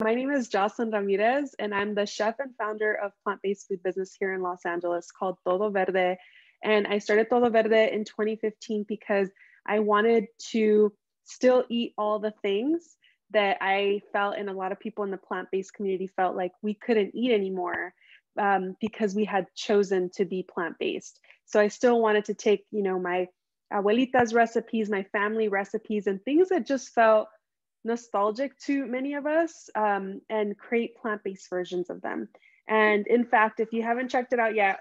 My name is Jocelyn Ramirez, and I'm the chef and founder of plant based food business here in Los Angeles called Todo Verde. And I started Todo Verde in 2015 because I wanted to still eat all the things that I felt, and a lot of people in the plant based community felt like we couldn't eat anymore um, because we had chosen to be plant based. So I still wanted to take, you know, my abuelita's recipes, my family recipes, and things that just felt nostalgic to many of us um, and create plant-based versions of them. And in fact, if you haven't checked it out yet,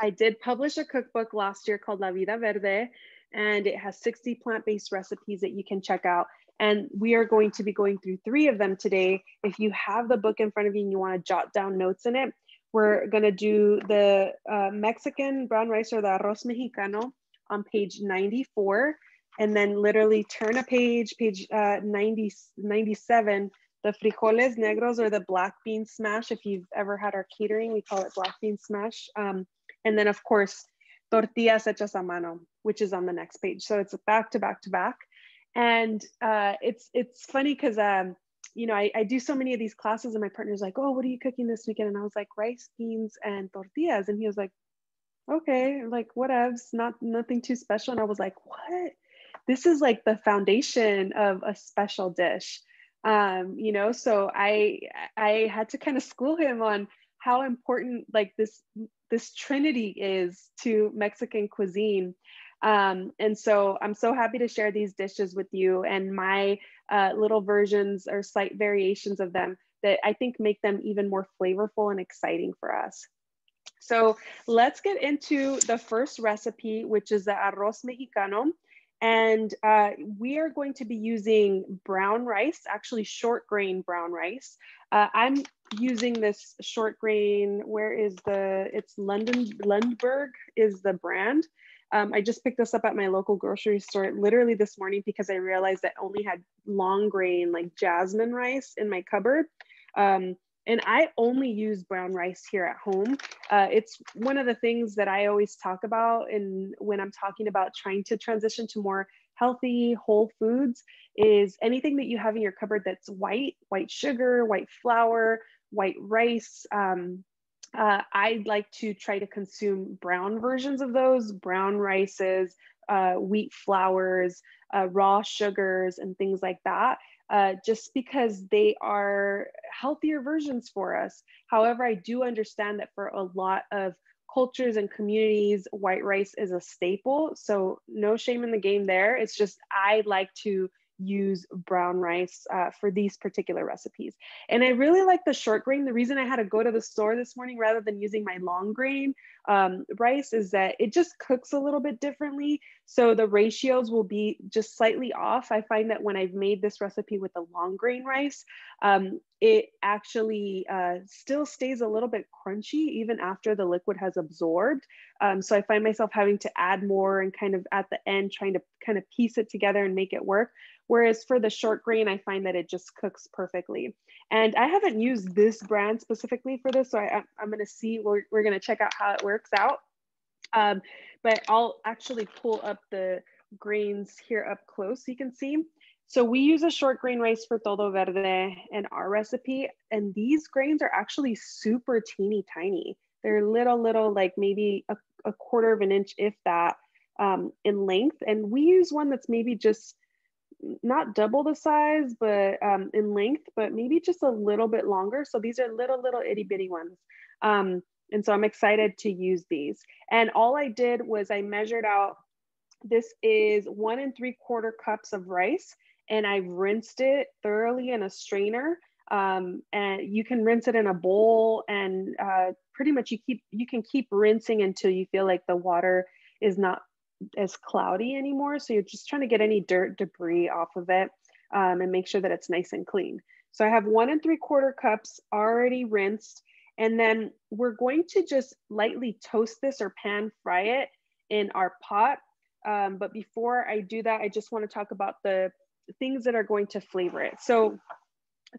I did publish a cookbook last year called La Vida Verde, and it has 60 plant-based recipes that you can check out. And we are going to be going through three of them today. If you have the book in front of you and you want to jot down notes in it, we're going to do the uh, Mexican brown rice or the arroz mexicano on page 94 and then literally turn a page, page uh, 90, 97, the frijoles negros or the black bean smash. If you've ever had our catering, we call it black bean smash. Um, and then of course, tortillas hechas a mano, which is on the next page. So it's back to back to back. And uh, it's, it's funny because, um, you know, I, I do so many of these classes and my partner's like, oh, what are you cooking this weekend? And I was like, rice, beans, and tortillas. And he was like, okay, like whatevs, not nothing too special. And I was like, what? This is like the foundation of a special dish. Um, you know so i i had to kind of school him on how important like this this trinity is to mexican cuisine. Um, and so i'm so happy to share these dishes with you and my uh, little versions or slight variations of them that i think make them even more flavorful and exciting for us. So let's get into the first recipe which is the arroz mexicano and uh, we are going to be using brown rice, actually short grain brown rice. Uh, I'm using this short grain, where is the, it's London, Lundberg is the brand. Um, I just picked this up at my local grocery store literally this morning because I realized that I only had long grain, like jasmine rice in my cupboard. Um, and I only use brown rice here at home. Uh, it's one of the things that I always talk about, and when I'm talking about trying to transition to more healthy whole foods, is anything that you have in your cupboard that's white, white sugar, white flour, white rice. Um, uh, I like to try to consume brown versions of those, brown rices, uh, wheat flours, uh, raw sugars, and things like that uh, just because they are healthier versions for us. However, I do understand that for a lot of cultures and communities, white rice is a staple. So, no shame in the game there. It's just I like to use brown rice uh, for these particular recipes. And I really like the short grain. The reason I had to go to the store this morning rather than using my long grain um, rice is that it just cooks a little bit differently. So the ratios will be just slightly off. I find that when I've made this recipe with the long grain rice, um, it actually uh, still stays a little bit crunchy even after the liquid has absorbed. Um, so I find myself having to add more and kind of at the end trying to kind of piece it together and make it work. Whereas for the short grain, I find that it just cooks perfectly. And I haven't used this brand specifically for this, so I, am going to see, we're, we're going to check out how it works out. Um, but I'll actually pull up the grains here up close so you can see. So we use a short grain rice for todo verde in our recipe. And these grains are actually super teeny tiny. They're little, little, like maybe a, a quarter of an inch, if that, um, in length. And we use one that's maybe just not double the size, but um, in length, but maybe just a little bit longer. So these are little, little itty bitty ones. Um, and so I'm excited to use these. And all I did was I measured out, this is one and three quarter cups of rice and I rinsed it thoroughly in a strainer. Um, and you can rinse it in a bowl and uh, pretty much you keep, you can keep rinsing until you feel like the water is not as cloudy anymore. So you're just trying to get any dirt debris off of it um, and make sure that it's nice and clean. So I have one and three quarter cups already rinsed. And then we're going to just lightly toast this or pan fry it in our pot. Um, but before I do that, I just want to talk about the things that are going to flavor it. So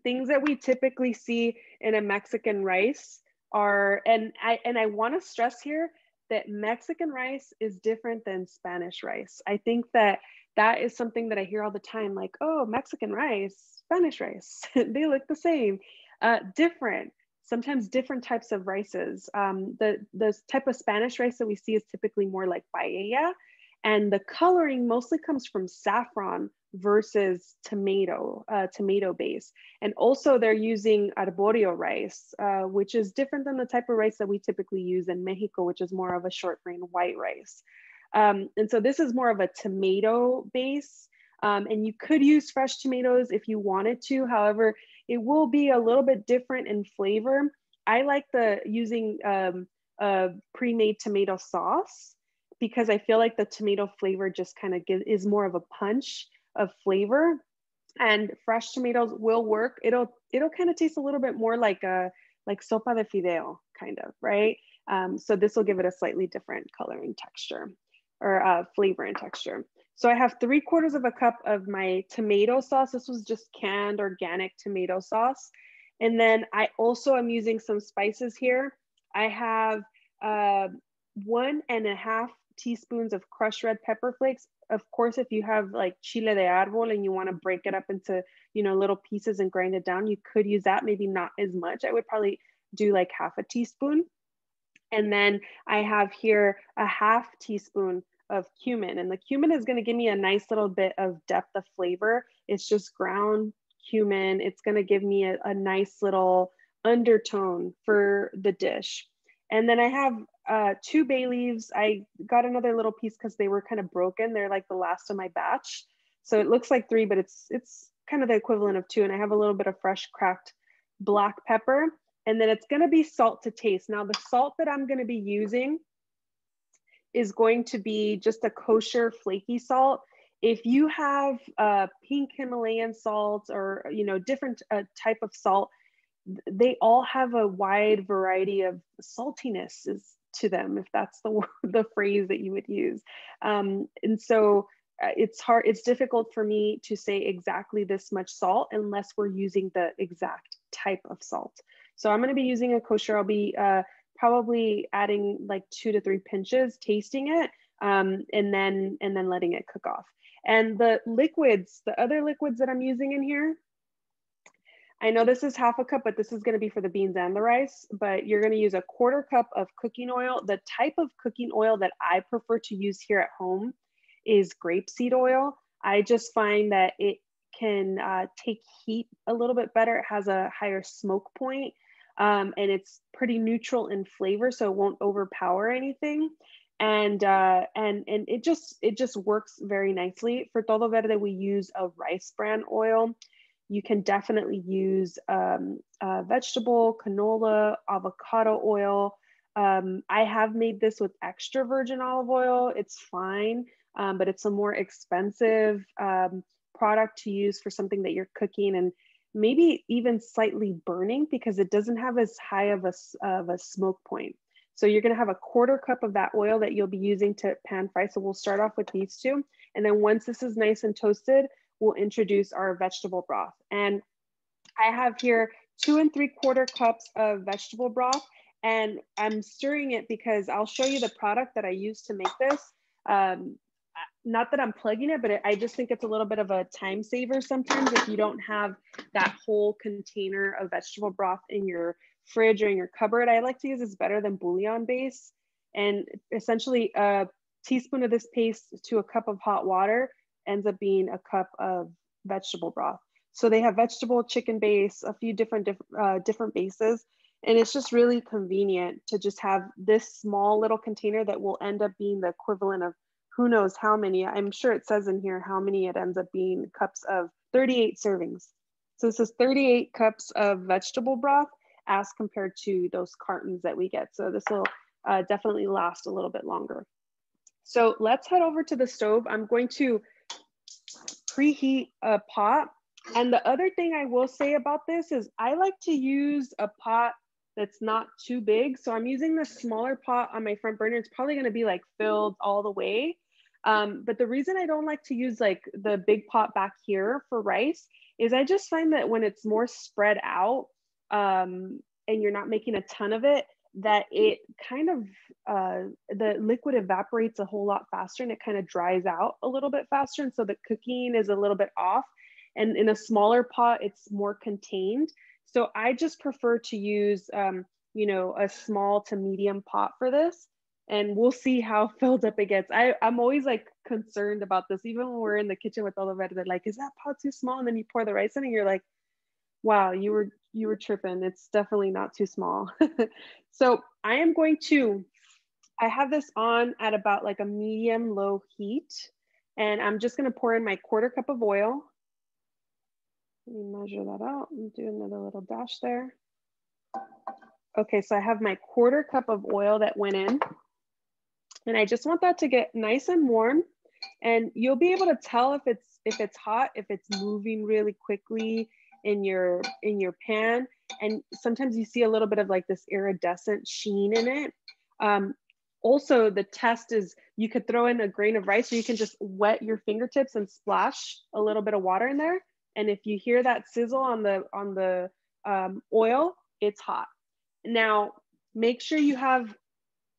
things that we typically see in a Mexican rice are, and I, and I want to stress here that Mexican rice is different than Spanish rice. I think that that is something that I hear all the time like, oh, Mexican rice, Spanish rice, they look the same. Uh, different, sometimes different types of rices. Um, the, the type of Spanish rice that we see is typically more like paella, and the coloring mostly comes from saffron versus tomato, uh, tomato base. And also they're using arborio rice, uh, which is different than the type of rice that we typically use in Mexico, which is more of a short grain white rice. Um, and so this is more of a tomato base. Um, and you could use fresh tomatoes if you wanted to. However, it will be a little bit different in flavor. I like the using um, a pre-made tomato sauce because I feel like the tomato flavor just kind of is more of a punch of flavor and fresh tomatoes will work. It'll it'll kind of taste a little bit more like a like sopa de fideo kind of, right? Um, so this will give it a slightly different coloring texture or uh, flavor and texture. So I have three quarters of a cup of my tomato sauce. This was just canned organic tomato sauce. And then I also am using some spices here. I have uh, one and a half teaspoons of crushed red pepper flakes. Of course, if you have like chile de árbol and you want to break it up into, you know, little pieces and grind it down, you could use that, maybe not as much. I would probably do like half a teaspoon. And then I have here a half teaspoon of cumin and the cumin is going to give me a nice little bit of depth of flavor. It's just ground cumin. It's going to give me a, a nice little undertone for the dish. And then I have uh, two bay leaves. I got another little piece because they were kind of broken. They're like the last of my batch. So it looks like three, but it's it's kind of the equivalent of two. And I have a little bit of fresh cracked black pepper. And then it's gonna be salt to taste. Now the salt that I'm gonna be using is going to be just a kosher flaky salt. If you have uh, pink Himalayan salt or you know different uh, type of salt, they all have a wide variety of saltiness to them, if that's the word, the phrase that you would use. Um, and so uh, it's hard, it's difficult for me to say exactly this much salt unless we're using the exact type of salt. So I'm going to be using a kosher. I'll be uh, probably adding like two to three pinches, tasting it, um, and then and then letting it cook off. And the liquids, the other liquids that I'm using in here, I know this is half a cup, but this is gonna be for the beans and the rice, but you're gonna use a quarter cup of cooking oil. The type of cooking oil that I prefer to use here at home is grapeseed oil. I just find that it can uh, take heat a little bit better. It has a higher smoke point, um, and it's pretty neutral in flavor, so it won't overpower anything. And uh, and and it just it just works very nicely. For todo verde, we use a rice bran oil you can definitely use um, uh, vegetable, canola, avocado oil. Um, I have made this with extra virgin olive oil. It's fine, um, but it's a more expensive um, product to use for something that you're cooking and maybe even slightly burning because it doesn't have as high of a, of a smoke point. So you're gonna have a quarter cup of that oil that you'll be using to pan fry. So we'll start off with these two. And then once this is nice and toasted, we'll introduce our vegetable broth. And I have here two and three quarter cups of vegetable broth and I'm stirring it because I'll show you the product that I use to make this. Um, not that I'm plugging it, but I just think it's a little bit of a time saver sometimes if you don't have that whole container of vegetable broth in your fridge or in your cupboard. I like to use this better than bouillon base. And essentially a teaspoon of this paste to a cup of hot water ends up being a cup of vegetable broth. So they have vegetable, chicken base, a few different diff uh, different bases. And it's just really convenient to just have this small little container that will end up being the equivalent of who knows how many. I'm sure it says in here how many it ends up being cups of 38 servings. So this is 38 cups of vegetable broth as compared to those cartons that we get. So this will uh, definitely last a little bit longer. So let's head over to the stove. I'm going to preheat a pot. And the other thing I will say about this is I like to use a pot that's not too big. So I'm using the smaller pot on my front burner. It's probably gonna be like filled all the way. Um, but the reason I don't like to use like the big pot back here for rice is I just find that when it's more spread out um, and you're not making a ton of it, that it kind of uh, the liquid evaporates a whole lot faster and it kind of dries out a little bit faster. And so the cooking is a little bit off and in a smaller pot it's more contained. So i just prefer to use um, you know a small to medium pot for this and we'll see how filled up it gets. I, i'm always like concerned about this. Even when we're in the kitchen with all the red like is that pot too small? And then you pour the rice in and you're like wow you were you were tripping. It's definitely not too small. so I am going to, I have this on at about like a medium low heat. And I'm just gonna pour in my quarter cup of oil. Let me measure that out and do another little dash there. Okay, so I have my quarter cup of oil that went in. And I just want that to get nice and warm. And you'll be able to tell if it's if it's hot, if it's moving really quickly, in your in your pan. And sometimes you see a little bit of like this iridescent sheen in it. Um, also the test is you could throw in a grain of rice or you can just wet your fingertips and splash a little bit of water in there. And if you hear that sizzle on the on the um, oil it's hot. Now make sure you have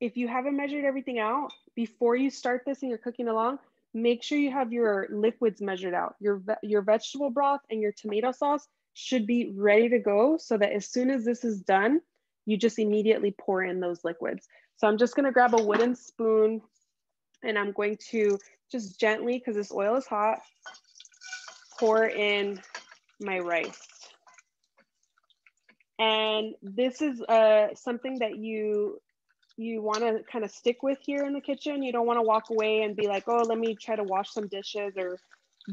if you haven't measured everything out before you start this and you're cooking along make sure you have your liquids measured out. Your, your vegetable broth and your tomato sauce should be ready to go so that as soon as this is done, you just immediately pour in those liquids. So I'm just gonna grab a wooden spoon and I'm going to just gently, because this oil is hot, pour in my rice. And this is uh, something that you you want to kind of stick with here in the kitchen. You don't want to walk away and be like, oh, let me try to wash some dishes or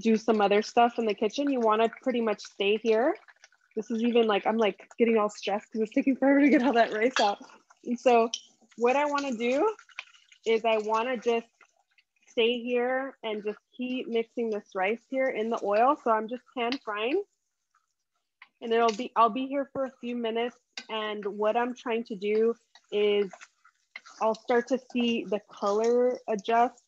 do some other stuff in the kitchen. You want to pretty much stay here. This is even like, I'm like getting all stressed because it's taking forever to get all that rice out. And so what I want to do is I want to just stay here and just keep mixing this rice here in the oil. So I'm just pan frying and it'll be, I'll be here for a few minutes. And what I'm trying to do is I'll start to see the color adjust.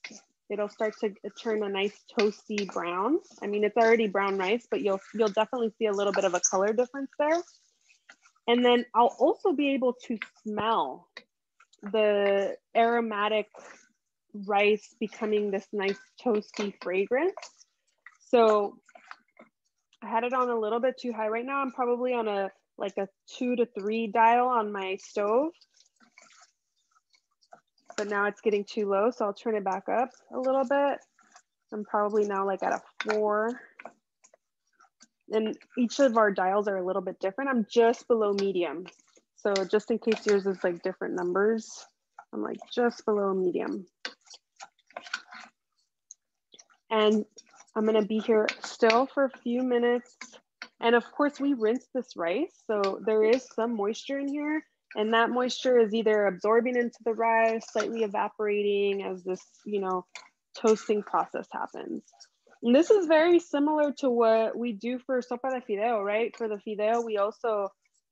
It'll start to turn a nice toasty brown. I mean, it's already brown rice, but you'll, you'll definitely see a little bit of a color difference there. And then I'll also be able to smell the aromatic rice becoming this nice toasty fragrance. So I had it on a little bit too high right now. I'm probably on a like a two to three dial on my stove but now it's getting too low. So I'll turn it back up a little bit. I'm probably now like at a four. And each of our dials are a little bit different. I'm just below medium. So just in case yours is like different numbers, I'm like just below medium. And I'm gonna be here still for a few minutes. And of course we rinse this rice. So there is some moisture in here. And that moisture is either absorbing into the rice, slightly evaporating as this, you know, toasting process happens. And this is very similar to what we do for sopa de fideo, right? For the fideo, we also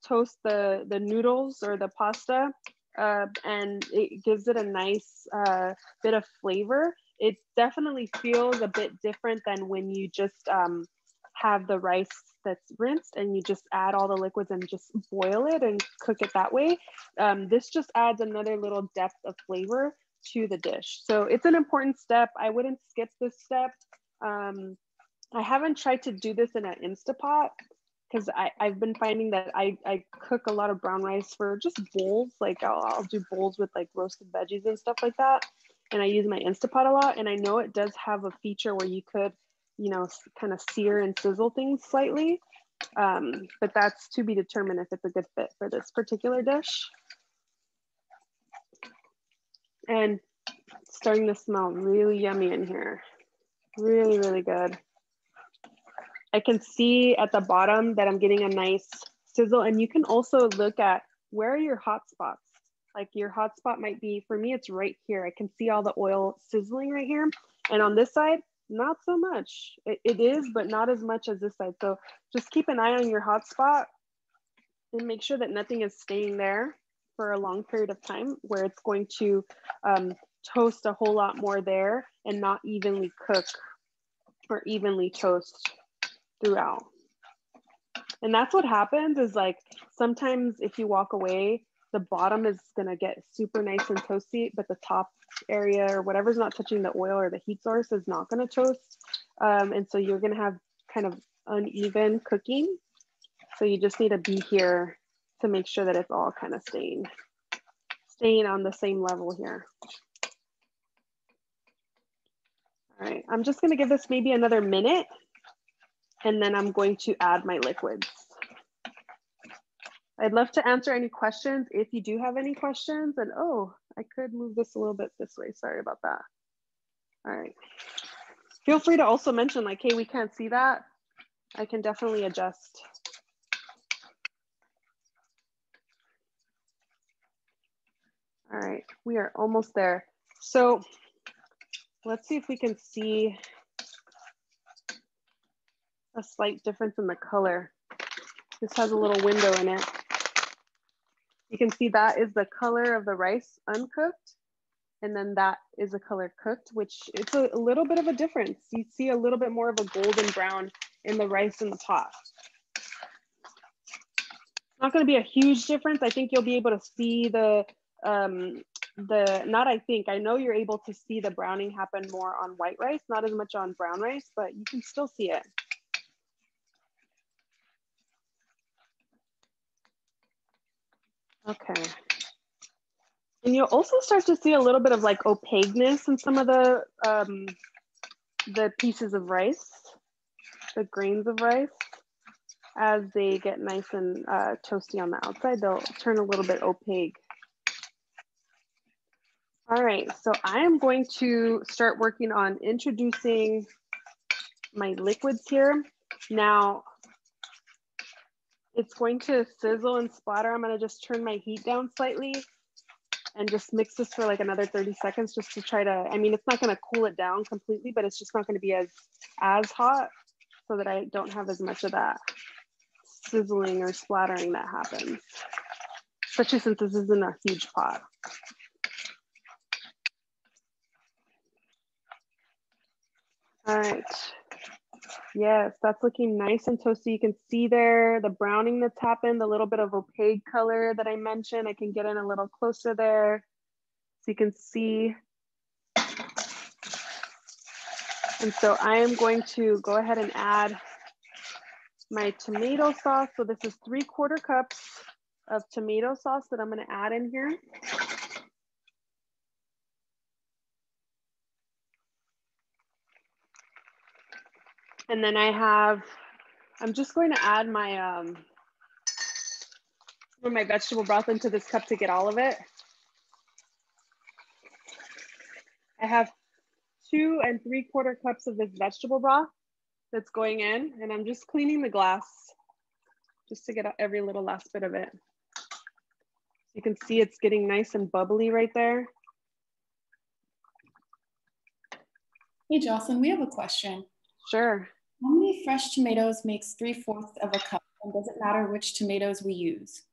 toast the, the noodles or the pasta uh, and it gives it a nice uh, bit of flavor. It definitely feels a bit different than when you just um, have the rice that's rinsed and you just add all the liquids and just boil it and cook it that way. Um, this just adds another little depth of flavor to the dish. So it's an important step. I wouldn't skip this step. Um, I haven't tried to do this in an Instapot because I've been finding that I, I cook a lot of brown rice for just bowls. Like I'll, I'll do bowls with like roasted veggies and stuff like that. And I use my Instapot a lot. And I know it does have a feature where you could you know, kind of sear and sizzle things slightly. Um, but that's to be determined if it's a good fit for this particular dish. And starting to smell really yummy in here. Really, really good. I can see at the bottom that I'm getting a nice sizzle and you can also look at where are your hot spots? Like your hot spot might be, for me, it's right here. I can see all the oil sizzling right here. And on this side, not so much. It, it is, but not as much as this side. So just keep an eye on your hot spot and make sure that nothing is staying there for a long period of time where it's going to um, toast a whole lot more there and not evenly cook or evenly toast throughout. And that's what happens is like sometimes if you walk away the bottom is gonna get super nice and toasty, but the top area or whatever's not touching the oil or the heat source is not gonna toast. Um, and so you're gonna have kind of uneven cooking. So you just need to be here to make sure that it's all kind of staying, staying on the same level here. All right, I'm just gonna give this maybe another minute and then I'm going to add my liquids. I'd love to answer any questions if you do have any questions. And oh, I could move this a little bit this way. Sorry about that. All right. Feel free to also mention like, hey, we can't see that. I can definitely adjust. All right, we are almost there. So let's see if we can see a slight difference in the color. This has a little window in it. You can see that is the color of the rice uncooked. And then that is the color cooked, which it's a, a little bit of a difference. You see a little bit more of a golden brown in the rice in the pot. Not gonna be a huge difference. I think you'll be able to see the, um, the not I think, I know you're able to see the browning happen more on white rice, not as much on brown rice, but you can still see it. Okay. And you'll also start to see a little bit of like opaqueness in some of the um, the pieces of rice, the grains of rice. As they get nice and uh, toasty on the outside, they'll turn a little bit opaque. All right, so I am going to start working on introducing my liquids here. Now, it's going to sizzle and splatter. I'm gonna just turn my heat down slightly and just mix this for like another 30 seconds just to try to, I mean, it's not gonna cool it down completely, but it's just not gonna be as, as hot so that I don't have as much of that sizzling or splattering that happens, especially since this isn't a huge pot. All right, Yes, that's looking nice and toasty. You can see there the browning that's happened, the little bit of opaque color that I mentioned. I can get in a little closer there so you can see. And so I am going to go ahead and add my tomato sauce. So this is three quarter cups of tomato sauce that I'm gonna add in here. And then I have, I'm just going to add my, um, my vegetable broth into this cup to get all of it. I have two and three quarter cups of this vegetable broth that's going in and I'm just cleaning the glass just to get every little last bit of it. You can see it's getting nice and bubbly right there. Hey Jocelyn, we have a question. Sure. How many fresh tomatoes makes three fourths of a cup? And does it matter which tomatoes we use?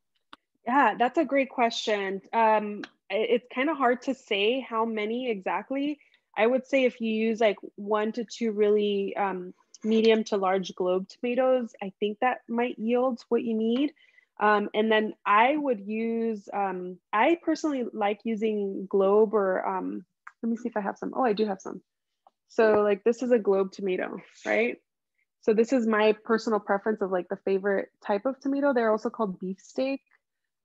Yeah, that's a great question. Um, it's kind of hard to say how many exactly. I would say if you use like one to two really um, medium to large globe tomatoes, I think that might yield what you need. Um, and then I would use, um, I personally like using globe or um, let me see if I have some. Oh, I do have some. So like this is a globe tomato, right? So this is my personal preference of like the favorite type of tomato. They're also called beefsteak.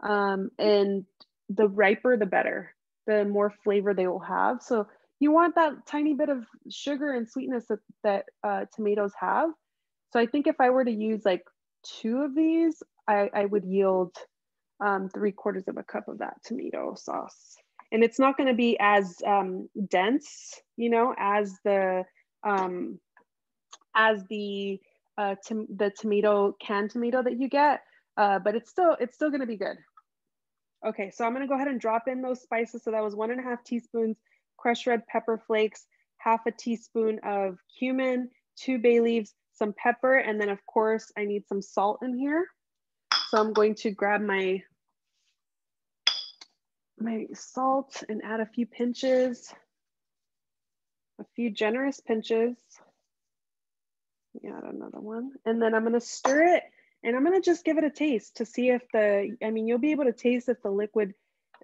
Um, and the riper, the better, the more flavor they will have. So you want that tiny bit of sugar and sweetness that, that uh, tomatoes have. So I think if I were to use like two of these, I, I would yield um, three quarters of a cup of that tomato sauce. And it's not gonna be as um, dense, you know, as the um, as the uh, to, the tomato canned tomato that you get, uh, but it's still it's still gonna be good. Okay, so I'm gonna go ahead and drop in those spices. So that was one and a half teaspoons crushed red pepper flakes, half a teaspoon of cumin, two bay leaves, some pepper, and then of course I need some salt in here. So I'm going to grab my my salt and add a few pinches, a few generous pinches add another one. And then I'm gonna stir it And I'm gonna just give it a taste to see if the, I mean, you'll be able to taste if the liquid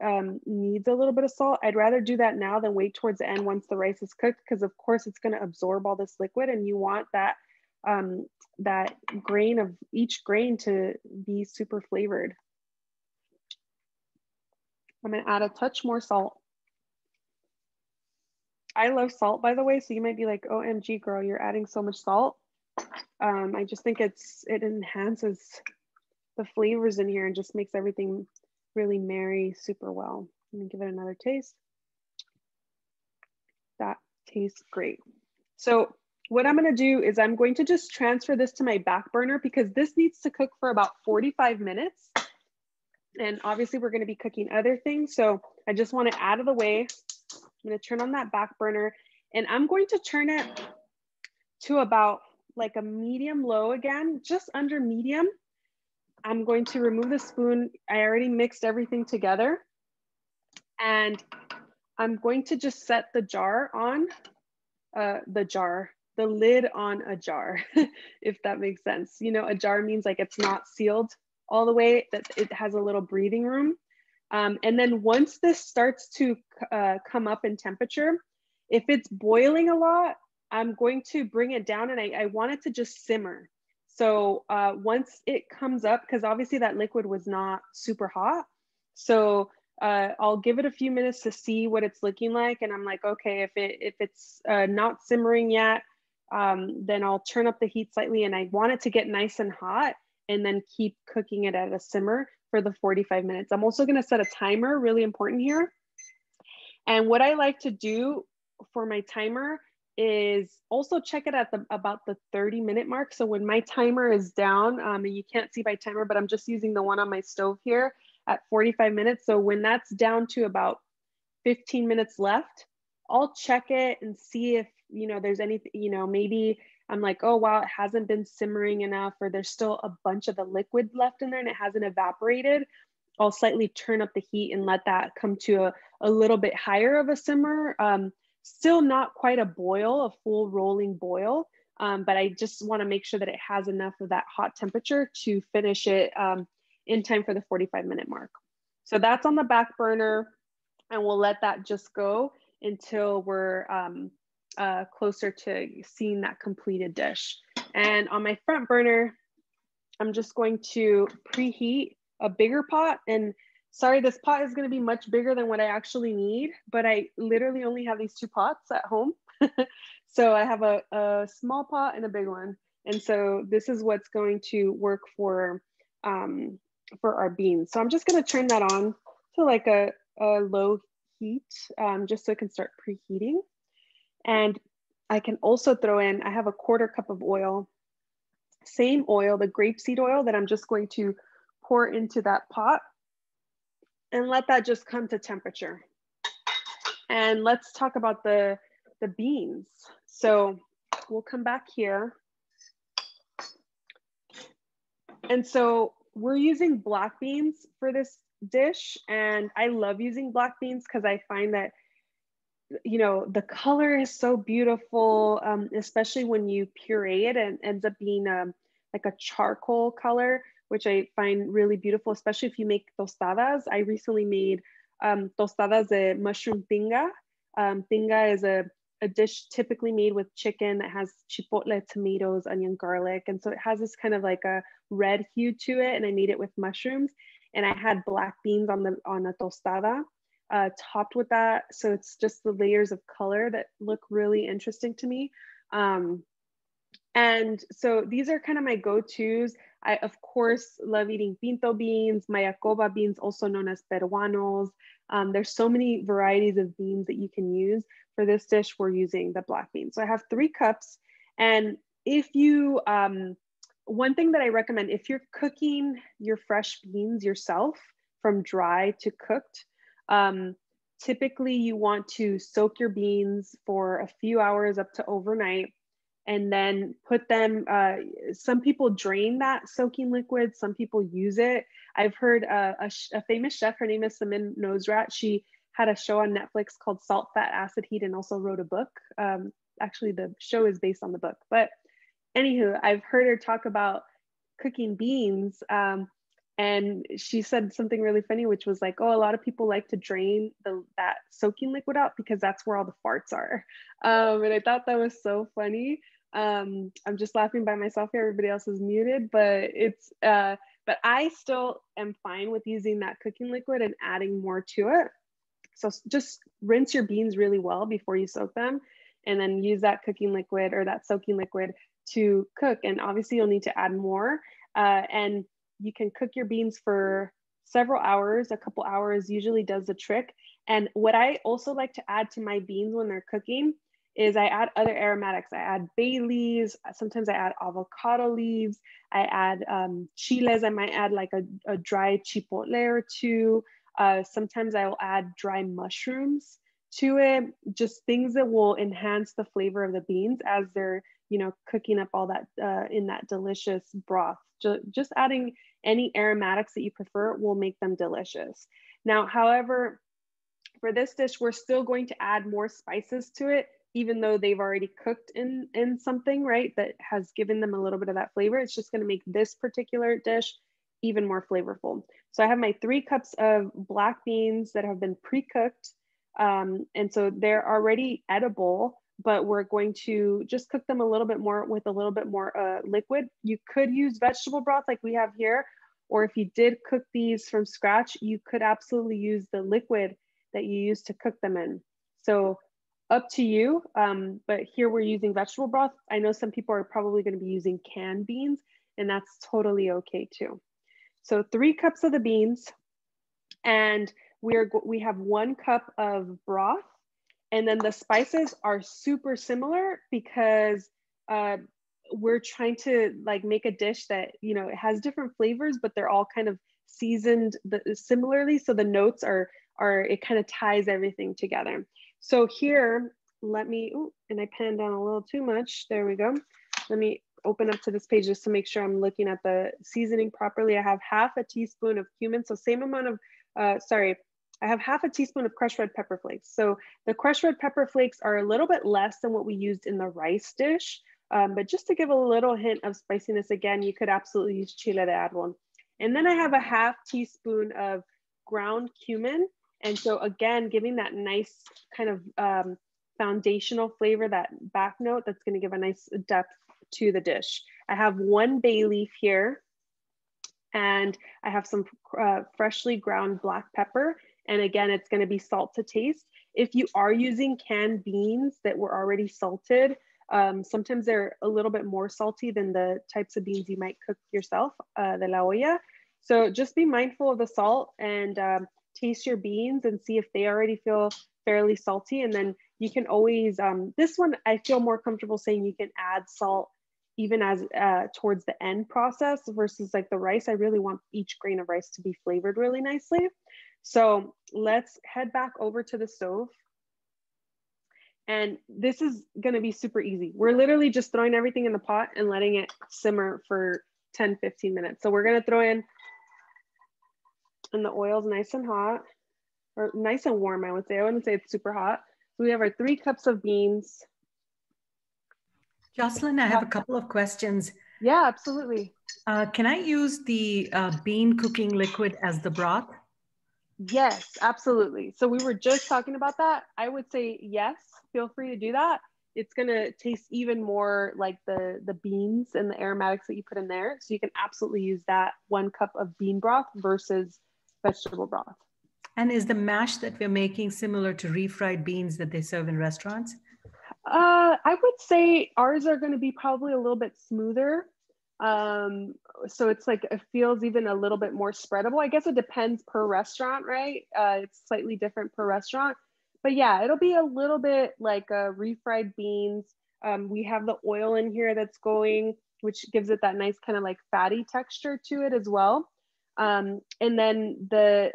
um, needs a little bit of salt. I'd rather do that now than wait towards the end once the rice is cooked, because of course it's gonna absorb all this liquid and you want that, um, that grain of each grain to be super flavored. I'm gonna add a touch more salt. I love salt, by the way, so you might be like, OMG girl, you're adding so much salt. Um, I just think it's it enhances the flavors in here and just makes everything really marry super well. Let me give it another taste. That tastes great. So what I'm gonna do is I'm going to just transfer this to my back burner because this needs to cook for about 45 minutes. And obviously we're gonna be cooking other things. So I just want it out of the way. I'm gonna turn on that back burner and I'm going to turn it to about like a medium low again, just under medium. I'm going to remove the spoon. I already mixed everything together. And I'm going to just set the jar on, uh, the jar, the lid on a jar, if that makes sense. You know, a jar means like it's not sealed all the way, that it has a little breathing room. Um, and then once this starts to uh, come up in temperature, if it's boiling a lot, I'm going to bring it down and I, I want it to just simmer. So uh, once it comes up, because obviously that liquid was not super hot. So uh, I'll give it a few minutes to see what it's looking like. And I'm like, okay, if, it, if it's uh, not simmering yet, um, then I'll turn up the heat slightly and I want it to get nice and hot and then keep cooking it at a simmer for the 45 minutes. I'm also gonna set a timer, really important here. And what I like to do for my timer is also check it at the about the 30 minute mark. So when my timer is down, um, and you can't see my timer, but I'm just using the one on my stove here at 45 minutes. So when that's down to about 15 minutes left, I'll check it and see if, you know, there's anything, you know, maybe I'm like, oh, wow, it hasn't been simmering enough, or there's still a bunch of the liquid left in there and it hasn't evaporated. I'll slightly turn up the heat and let that come to a, a little bit higher of a simmer. Um, Still not quite a boil, a full rolling boil, um, but I just wanna make sure that it has enough of that hot temperature to finish it um, in time for the 45 minute mark. So that's on the back burner and we'll let that just go until we're um, uh, closer to seeing that completed dish. And on my front burner, I'm just going to preheat a bigger pot and sorry, this pot is gonna be much bigger than what I actually need, but I literally only have these two pots at home. so I have a, a small pot and a big one. And so this is what's going to work for, um, for our beans. So I'm just gonna turn that on to like a, a low heat um, just so it can start preheating. And I can also throw in, I have a quarter cup of oil, same oil, the grapeseed oil that I'm just going to pour into that pot and let that just come to temperature. And let's talk about the, the beans. So we'll come back here. And so we're using black beans for this dish. And I love using black beans because I find that, you know, the color is so beautiful, um, especially when you puree it and ends up being um, like a charcoal color which I find really beautiful, especially if you make tostadas. I recently made um, tostadas de mushroom tinga. Um, tinga is a, a dish typically made with chicken that has chipotle, tomatoes, onion, garlic. And so it has this kind of like a red hue to it. And I made it with mushrooms. And I had black beans on the on a tostada uh, topped with that. So it's just the layers of color that look really interesting to me. Um, and so these are kind of my go-tos. I, of course, love eating pinto beans, mayacoba beans, also known as peruanos. Um, there's so many varieties of beans that you can use. For this dish, we're using the black beans. So I have three cups. And if you, um, one thing that I recommend, if you're cooking your fresh beans yourself from dry to cooked, um, typically you want to soak your beans for a few hours up to overnight and then put them uh, some people drain that soaking liquid some people use it i've heard uh, a, a, famous chef her name is samin nosrat she had a show on netflix called salt fat acid heat and also wrote a book um, actually the show is based on the book but anywho i've heard her talk about cooking beans. Um, and she said something really funny, which was like, "Oh, a lot of people like to drain the that soaking liquid out because that's where all the farts are." Um, and I thought that was so funny. Um, I'm just laughing by myself here. Everybody else is muted, but it's uh, but I still am fine with using that cooking liquid and adding more to it. So just rinse your beans really well before you soak them, and then use that cooking liquid or that soaking liquid to cook. And obviously, you'll need to add more. Uh, and you can cook your beans for several hours, a couple hours usually does the trick. And what I also like to add to my beans when they're cooking is I add other aromatics. I add bay leaves. Sometimes I add avocado leaves. I add um, chiles. I might add like a, a dry chipotle or two. Uh, sometimes I will add dry mushrooms to it, just things that will enhance the flavor of the beans as they're, you know, cooking up all that uh, in that delicious broth. Just, just adding any aromatics that you prefer will make them delicious. Now, however, for this dish, we're still going to add more spices to it, even though they've already cooked in, in something, right, that has given them a little bit of that flavor. It's just gonna make this particular dish even more flavorful. So I have my three cups of black beans that have been pre-cooked. Um, and so they're already edible, but we're going to just cook them a little bit more with a little bit more uh, liquid. You could use vegetable broth like we have here, or if you did cook these from scratch, you could absolutely use the liquid that you use to cook them in. So up to you, um, but here we're using vegetable broth. I know some people are probably gonna be using canned beans and that's totally okay too. So three cups of the beans and we're, we have one cup of broth and then the spices are super similar because uh, we're trying to like make a dish that you know it has different flavors but they're all kind of seasoned the, similarly so the notes are are it kind of ties everything together so here let me ooh, and i panned down a little too much there we go let me open up to this page just to make sure i'm looking at the seasoning properly i have half a teaspoon of cumin so same amount of uh, sorry I have half a teaspoon of crushed red pepper flakes. So the crushed red pepper flakes are a little bit less than what we used in the rice dish. Um, but just to give a little hint of spiciness again, you could absolutely use chile de árbol. And then I have a half teaspoon of ground cumin. And so again, giving that nice kind of um, foundational flavor, that back note that's gonna give a nice depth to the dish. I have one bay leaf here and I have some uh, freshly ground black pepper. And again, it's gonna be salt to taste. If you are using canned beans that were already salted, um, sometimes they're a little bit more salty than the types of beans you might cook yourself, uh, de la olla. So just be mindful of the salt and um, taste your beans and see if they already feel fairly salty. And then you can always, um, this one, I feel more comfortable saying you can add salt even as uh, towards the end process versus like the rice. I really want each grain of rice to be flavored really nicely. So let's head back over to the stove. And this is gonna be super easy. We're literally just throwing everything in the pot and letting it simmer for 10, 15 minutes. So we're gonna throw in, and the oil's nice and hot, or nice and warm, I would say. I wouldn't say it's super hot. So we have our three cups of beans. Jocelyn, I have a couple of questions. Yeah, absolutely. Uh, can I use the uh, bean cooking liquid as the broth? Yes, absolutely. So we were just talking about that. I would say yes, feel free to do that. It's gonna taste even more like the, the beans and the aromatics that you put in there. So you can absolutely use that one cup of bean broth versus vegetable broth. And is the mash that we're making similar to refried beans that they serve in restaurants? Uh, I would say ours are going to be probably a little bit smoother. Um, so it's like it feels even a little bit more spreadable. I guess it depends per restaurant, right? Uh, it's slightly different per restaurant but yeah, it'll be a little bit like uh, refried beans. Um, we have the oil in here that's going, which gives it that nice kind of like fatty texture to it as well. Um, and then the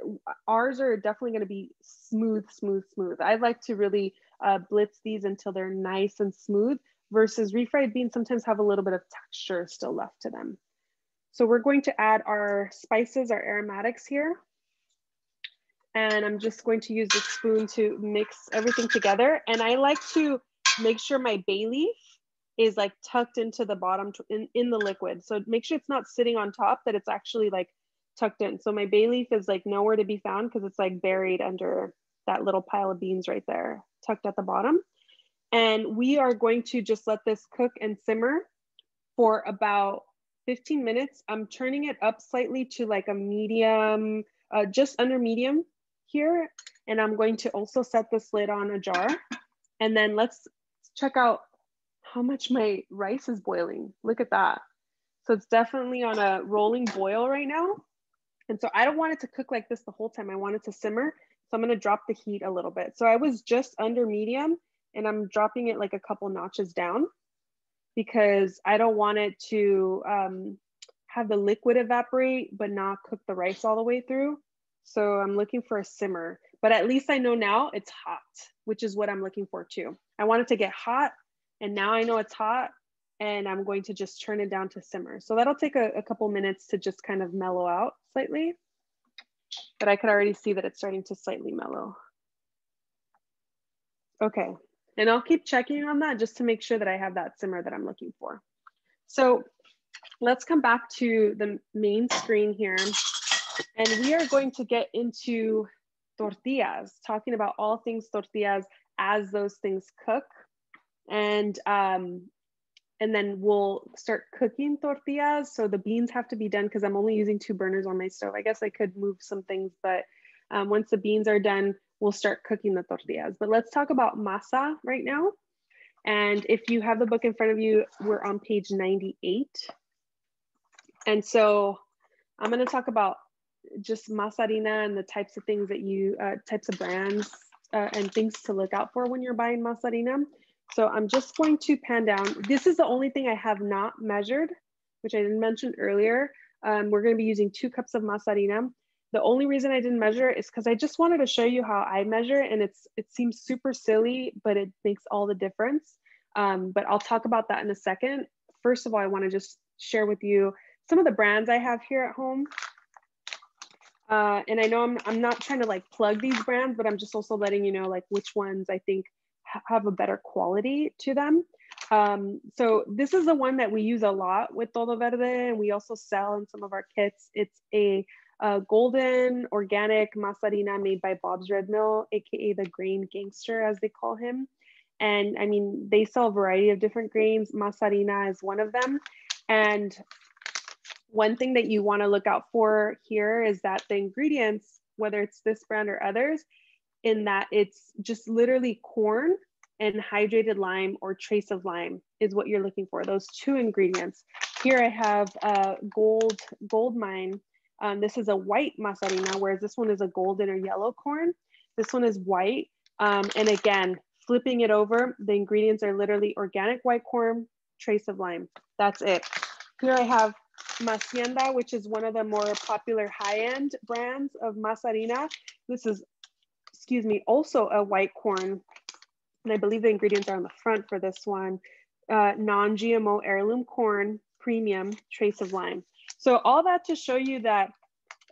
ours are definitely going to be smooth, smooth, smooth. I like to really uh, blitz these until they're nice and smooth versus refried beans sometimes have a little bit of texture still left to them. So we're going to add our spices, our aromatics here. And I'm just going to use the spoon to mix everything together. And I like to make sure my bay leaf is like tucked into the bottom in, in the liquid. So make sure it's not sitting on top, that it's actually like tucked in. So my bay leaf is like nowhere to be found because it's like buried under that little pile of beans right there, tucked at the bottom. And we are going to just let this cook and simmer for about 15 minutes. I'm turning it up slightly to like a medium, uh, just under medium here. And I'm going to also set this lid on a jar. And then let's check out how much my rice is boiling. Look at that. So it's definitely on a rolling boil right now. And so I don't want it to cook like this the whole time. I want it to simmer. So I'm gonna drop the heat a little bit. So I was just under medium and I'm dropping it like a couple notches down because I don't want it to um, have the liquid evaporate but not cook the rice all the way through. So I'm looking for a simmer, but at least I know now it's hot, which is what I'm looking for too. I want it to get hot and now I know it's hot and I'm going to just turn it down to simmer. So that'll take a, a couple minutes to just kind of mellow out slightly, but I could already see that it's starting to slightly mellow. Okay, and I'll keep checking on that just to make sure that I have that simmer that I'm looking for. So let's come back to the main screen here. And we are going to get into tortillas, talking about all things tortillas as those things cook. And um, and then we'll start cooking tortillas. So the beans have to be done because I'm only using two burners on my stove. I guess I could move some things, but um, once the beans are done, we'll start cooking the tortillas. But let's talk about masa right now. And if you have the book in front of you, we're on page 98. And so I'm gonna talk about just masa harina and the types of things that you, uh, types of brands uh, and things to look out for when you're buying masa harina. So I'm just going to pan down. This is the only thing I have not measured, which I didn't mention earlier. Um, we're gonna be using two cups of masa harina. The only reason I didn't measure is because I just wanted to show you how I measure and it's it seems super silly, but it makes all the difference. Um, but I'll talk about that in a second. First of all, I wanna just share with you some of the brands I have here at home. Uh, and I know I'm, I'm not trying to like plug these brands, but I'm just also letting you know like which ones I think have a better quality to them. Um, so this is the one that we use a lot with Todo Verde and we also sell in some of our kits. It's a, a golden organic masa harina made by Bob's Red Mill, AKA the grain gangster as they call him. And I mean, they sell a variety of different grains. Masa harina is one of them. And one thing that you wanna look out for here is that the ingredients, whether it's this brand or others, in that it's just literally corn and hydrated lime or trace of lime is what you're looking for, those two ingredients. Here I have a gold, gold mine. Um, this is a white masa harina, whereas this one is a golden or yellow corn. This one is white. Um, and again, flipping it over, the ingredients are literally organic white corn, trace of lime. That's it. Here I have Masienda, which is one of the more popular high-end brands of masa harina. This is excuse me, also a white corn. And I believe the ingredients are on the front for this one. Uh, non-GMO heirloom corn, premium, trace of lime. So all that to show you that,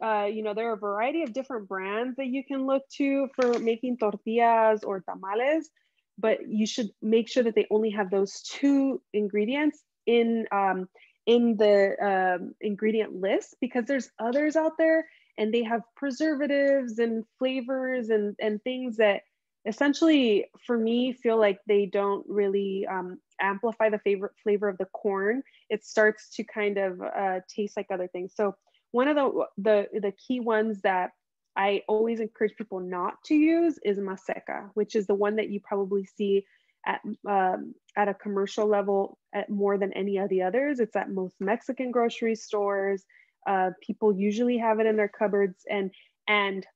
uh, you know, there are a variety of different brands that you can look to for making tortillas or tamales, but you should make sure that they only have those two ingredients in, um, in the um, ingredient list because there's others out there and they have preservatives and flavors and, and things that essentially for me feel like they don't really um, amplify the favorite flavor of the corn. It starts to kind of uh, taste like other things. So one of the, the the key ones that i always encourage people not to use is maseca which is the one that you probably see at um, at a commercial level at more than any of the others. It's at most mexican grocery stores uh, people usually have it in their cupboards and and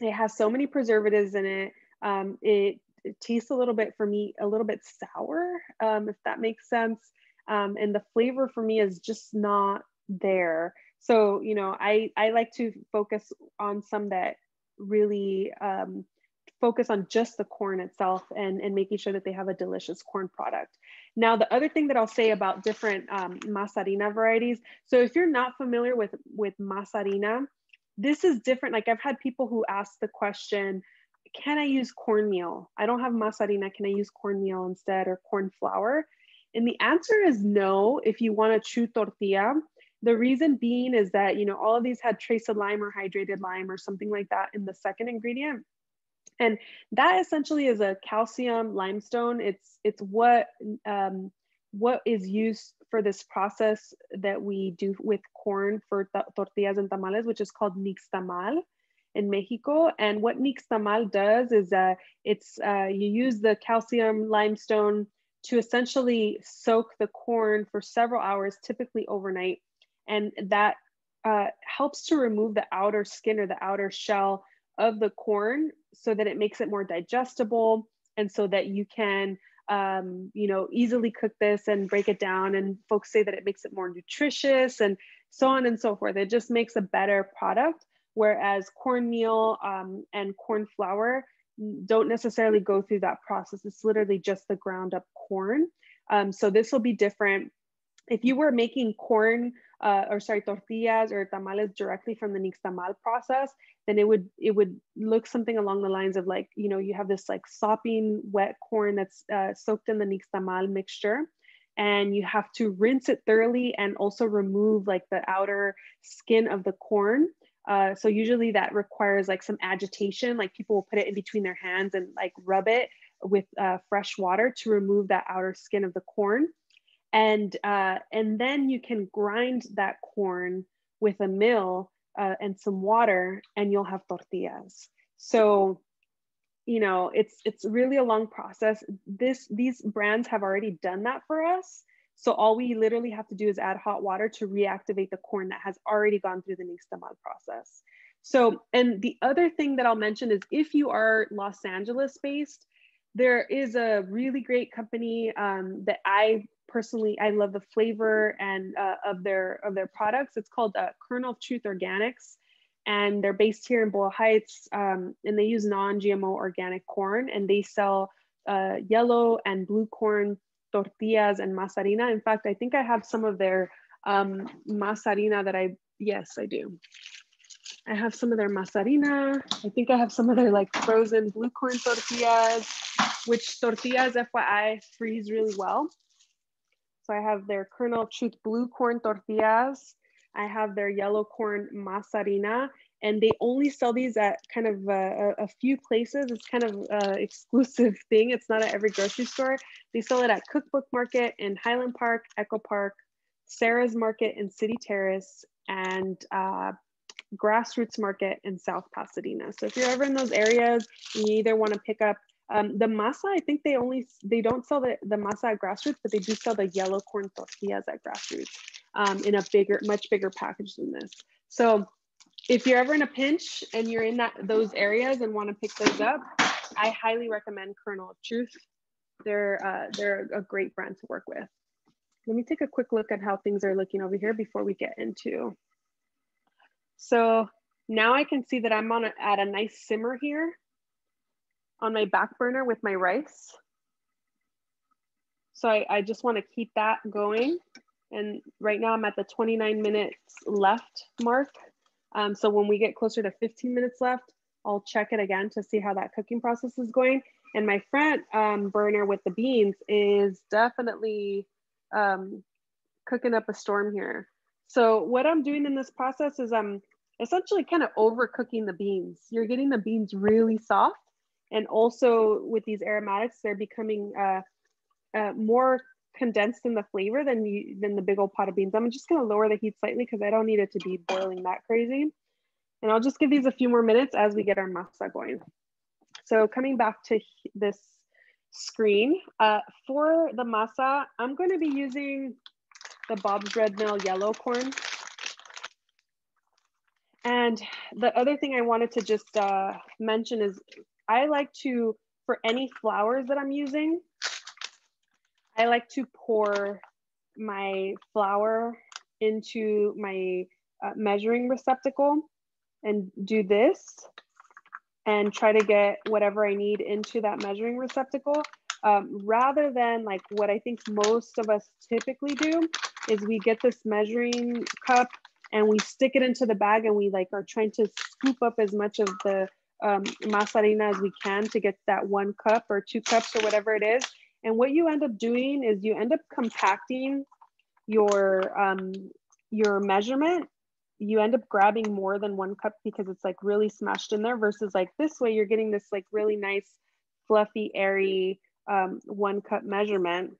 it has so many preservatives in it. Um, it, it, tastes a little bit for me, a little bit sour, um, if that makes sense. Um, and the flavor for me is just not there. So, you know, I, I like to focus on some that really um, focus on just the corn itself and, and making sure that they have a delicious corn product. Now, the other thing that I'll say about different um, masa harina varieties, so if you're not familiar with, with masa harina, this is different. Like I've had people who ask the question, can I use cornmeal? I don't have masa harina, can I use cornmeal instead or corn flour? And the answer is no if you want a true tortilla. The reason being is that, you know, all of these had trace of lime or hydrated lime or something like that in the second ingredient. And that essentially is a calcium limestone. It's, it's what, um, what is used for this process that we do with corn for tortillas and tamales, which is called nixtamal in Mexico. And what nixtamal does is uh, it's uh, you use the calcium limestone to essentially soak the corn for several hours, typically overnight. And that uh, helps to remove the outer skin or the outer shell of the corn so that it makes it more digestible and so that you can um, you know easily cook this and break it down and folks say that it makes it more nutritious and so on and so forth it just makes a better product whereas cornmeal um, and corn flour don't necessarily go through that process. It's literally just the ground up corn. Um, so this will be different. If you were making corn uh, or sorry, tortillas or tamales directly from the nixtamal process, then it would it would look something along the lines of like, you know, you have this like sopping wet corn that's uh, soaked in the nixtamal mixture and you have to rinse it thoroughly and also remove like the outer skin of the corn uh, so usually that requires like some agitation, like people will put it in between their hands and like rub it with uh, fresh water to remove that outer skin of the corn. And, uh, and then you can grind that corn with a mill uh, and some water and you'll have tortillas. So, you know, it's, it's really a long process. This, these brands have already done that for us. So all we literally have to do is add hot water to reactivate the corn that has already gone through the nixtamal process. So, and the other thing that I'll mention is if you are Los Angeles based, there is a really great company um, that I personally, I love the flavor and uh, of their of their products. It's called uh, Kernel of Truth Organics, and they're based here in Boyle Heights, um, and they use non-GMO organic corn, and they sell uh, yellow and blue corn tortillas and masarina. In fact, I think I have some of their um, masarina that I, yes, I do. I have some of their masarina. I think I have some of their like frozen blue corn tortillas, which tortillas, FYI, freeze really well. So I have their Kernel Truth blue corn tortillas. I have their yellow corn masarina and they only sell these at kind of uh, a, few places. It's kind of an exclusive thing. It's not at every grocery store. They sell it at Cookbook Market in Highland Park, Echo Park, Sarah's Market in City Terrace, and uh, Grassroots Market in South Pasadena. So if you're ever in those areas, you either want to pick up um, the masa, I think they only, they don't sell the, the masa at Grassroots, but they do sell the yellow corn tortillas at Grassroots um, in a bigger, much bigger package than this. So if you're ever in a pinch and you're in that those areas and want to pick those up, I highly recommend Kernel of Truth. They're uh, they're a great brand to work with. Let me take a quick look at how things are looking over here before we get into. So now I can see that I'm on a, at a nice simmer here on my back burner with my rice. So I, I just want to keep that going. And right now I'm at the 29 minutes left mark. Um, so when we get closer to 15 minutes left, I'll check it again to see how that cooking process is going. And my front um, burner with the beans is definitely um, cooking up a storm here. So what I'm doing in this process is I'm essentially kind of overcooking the beans. You're getting the beans really soft. And also with these aromatics, they're becoming uh, uh, more condensed in the flavor than you than the big old pot of beans. I'm just gonna lower the heat slightly because I don't need it to be boiling that crazy. And I'll just give these a few more minutes as we get our masa going. So coming back to this screen, uh, for the masa, I'm going to be using the Bob's Red Mill yellow corn. And the other thing I wanted to just uh, mention is I like to, for any flowers that I'm using, I like to pour my flour into my uh, measuring receptacle and do this and try to get whatever I need into that measuring receptacle. Um, rather than like what I think most of us typically do is we get this measuring cup and we stick it into the bag and we like are trying to scoop up as much of the um, as we can to get that one cup or two cups or whatever it is And what you end up doing is you end up compacting your um, your measurement. You end up grabbing more than one cup because it's like really smashed in there versus like this way, you're getting this like really nice, fluffy, airy um, one cup measurement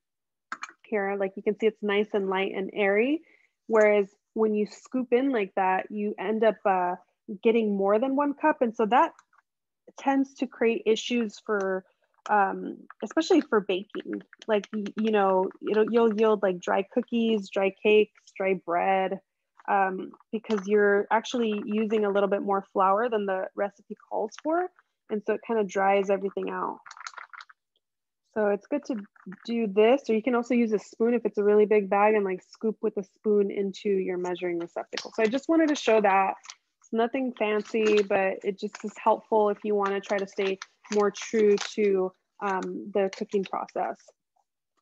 here. Like you can see it's nice and light and airy. Whereas when you scoop in like that, you end up uh, getting more than one cup. And so that tends to create issues for um, especially for baking. Like you know, it'll you'll yield like dry cookies, dry cakes, dry bread, um, because you're actually using a little bit more flour than the recipe calls for, and so it kind of dries everything out. So it's good to do this, or you can also use a spoon if it's a really big bag and like scoop with a spoon into your measuring receptacle. So I just wanted to show that nothing fancy, but it just is helpful if you want to try to stay more true to um, the cooking process.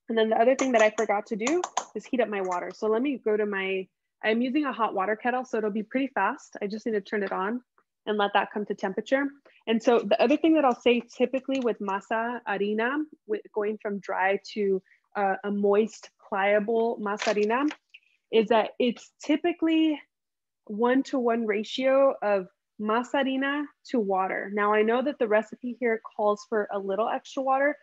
And then the other thing that I forgot to do is heat up my water. So let me go to my, I'm using a hot water kettle, so it'll be pretty fast. I just need to turn it on and let that come to temperature. And so the other thing that I'll say typically with masa harina, with going from dry to uh, a moist, pliable masa harina, is that it's typically one to one ratio of masa harina to water. Now I know that the recipe here calls for a little extra water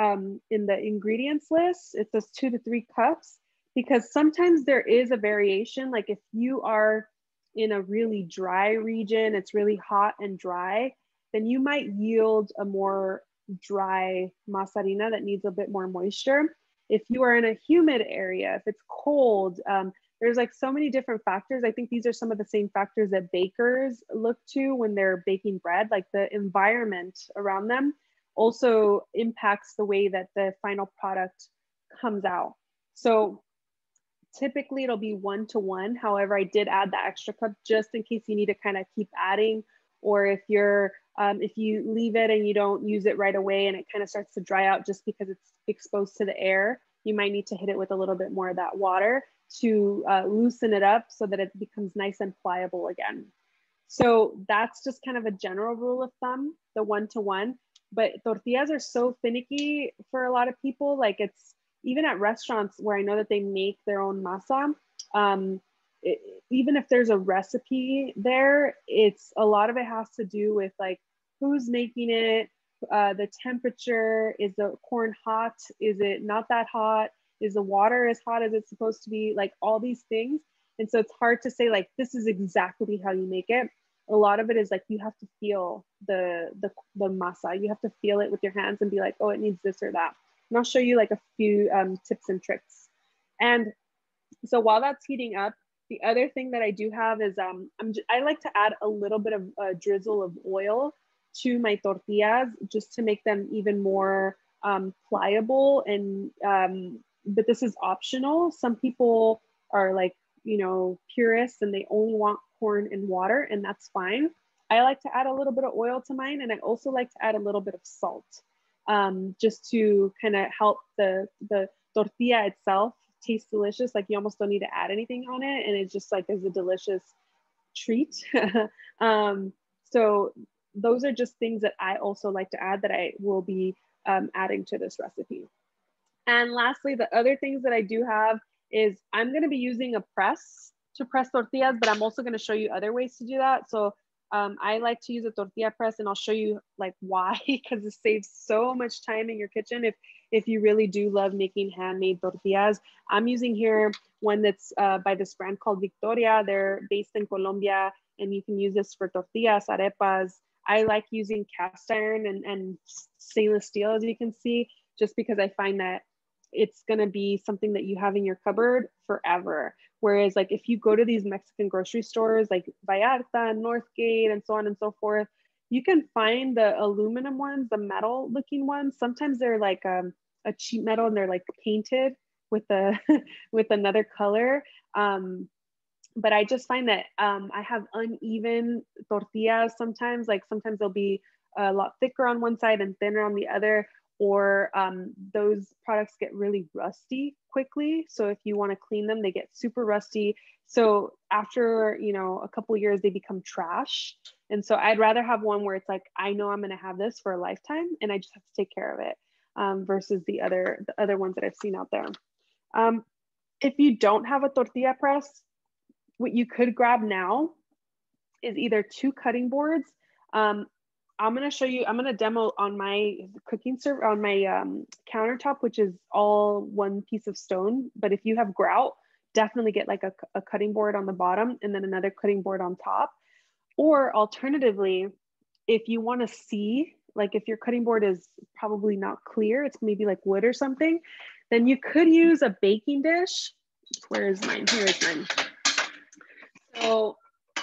um, in the ingredients list. It says two to three cups because sometimes there is a variation. Like if you are in a really dry region, it's really hot and dry, then you might yield a more dry masa harina that needs a bit more moisture. If you are in a humid area, if it's cold, um, there's like so many different factors. I think these are some of the same factors that bakers look to when they're baking bread, like the environment around them also impacts the way that the final product comes out. So typically it'll be one to one. However, I did add the extra cup just in case you need to kind of keep adding, or if you're um, if you leave it and you don't use it right away and it kind of starts to dry out just because it's exposed to the air, you might need to hit it with a little bit more of that water to uh, loosen it up so that it becomes nice and pliable again. So that's just kind of a general rule of thumb, the one to one. But tortillas are so finicky for a lot of people. Like it's even at restaurants where I know that they make their own masa. Um, it, even if there's a recipe there, it's a lot of it has to do with like who's making it, uh, the temperature, is the corn hot, is it not that hot? is the water as hot as it's supposed to be? Like all these things. And so it's hard to say like this is exactly how you make it. A lot of it is like you have to feel the the, the masa. You have to feel it with your hands and be like oh it needs this or that. And i'll show you like a few um, tips and tricks. And so while that's heating up the other thing that i do have is um I'm j- i like to add a little bit of a drizzle of oil to my tortillas just to make them even more um, pliable and um, but this is optional. Some people are like, you know, purists and they only want corn and water, and that's fine. I like to add a little bit of oil to mine, and I also like to add a little bit of salt um, just to kind of help the, the tortilla itself taste delicious. Like you almost don't need to add anything on it, and it just like is a delicious treat. um, so those are just things that I also like to add that I will be um, adding to this recipe. And lastly, the other things that I do have is I'm gonna be using a press to press tortillas, but I'm also gonna show you other ways to do that. So um, I like to use a tortilla press and I'll show you like why, because it saves so much time in your kitchen if, if you really do love making handmade tortillas. I'm using here one that's uh, by this brand called Victoria. They're based in Colombia and you can use this for tortillas, arepas. I like using cast iron and, and stainless steel, as you can see, just because I find that it's going to be something that you have in your cupboard forever. Whereas, like, if you go to these Mexican grocery stores like Vallarta and Northgate and so on and so forth, you can find the aluminum ones, the metal looking ones. Sometimes they're like um, a cheap metal and they're like painted with a with another color. Um, but I just find that um, I have uneven tortillas sometimes. Like sometimes they'll be a lot thicker on one side and thinner on the other, or um, those products get really rusty quickly. So if you want to clean them, they get super rusty. So after you know a couple years, they become trash. And so I'd rather have one where it's like I know I'm going to have this for a lifetime, and I just have to take care of it. um, versus the other, the other ones that I've seen out there. Um, if you don't have a tortilla press, what you could grab now is either two cutting boards. Um, I'm gonna show you, I'm gonna demo on my cooking serve on my um, countertop, which is all one piece of stone. But if you have grout, definitely get like a, a cutting board on the bottom and then another cutting board on top. Or alternatively, if you wanna see, like if your cutting board is probably not clear, it's maybe like wood or something, then you could use a baking dish. Where is mine? Here is mine. So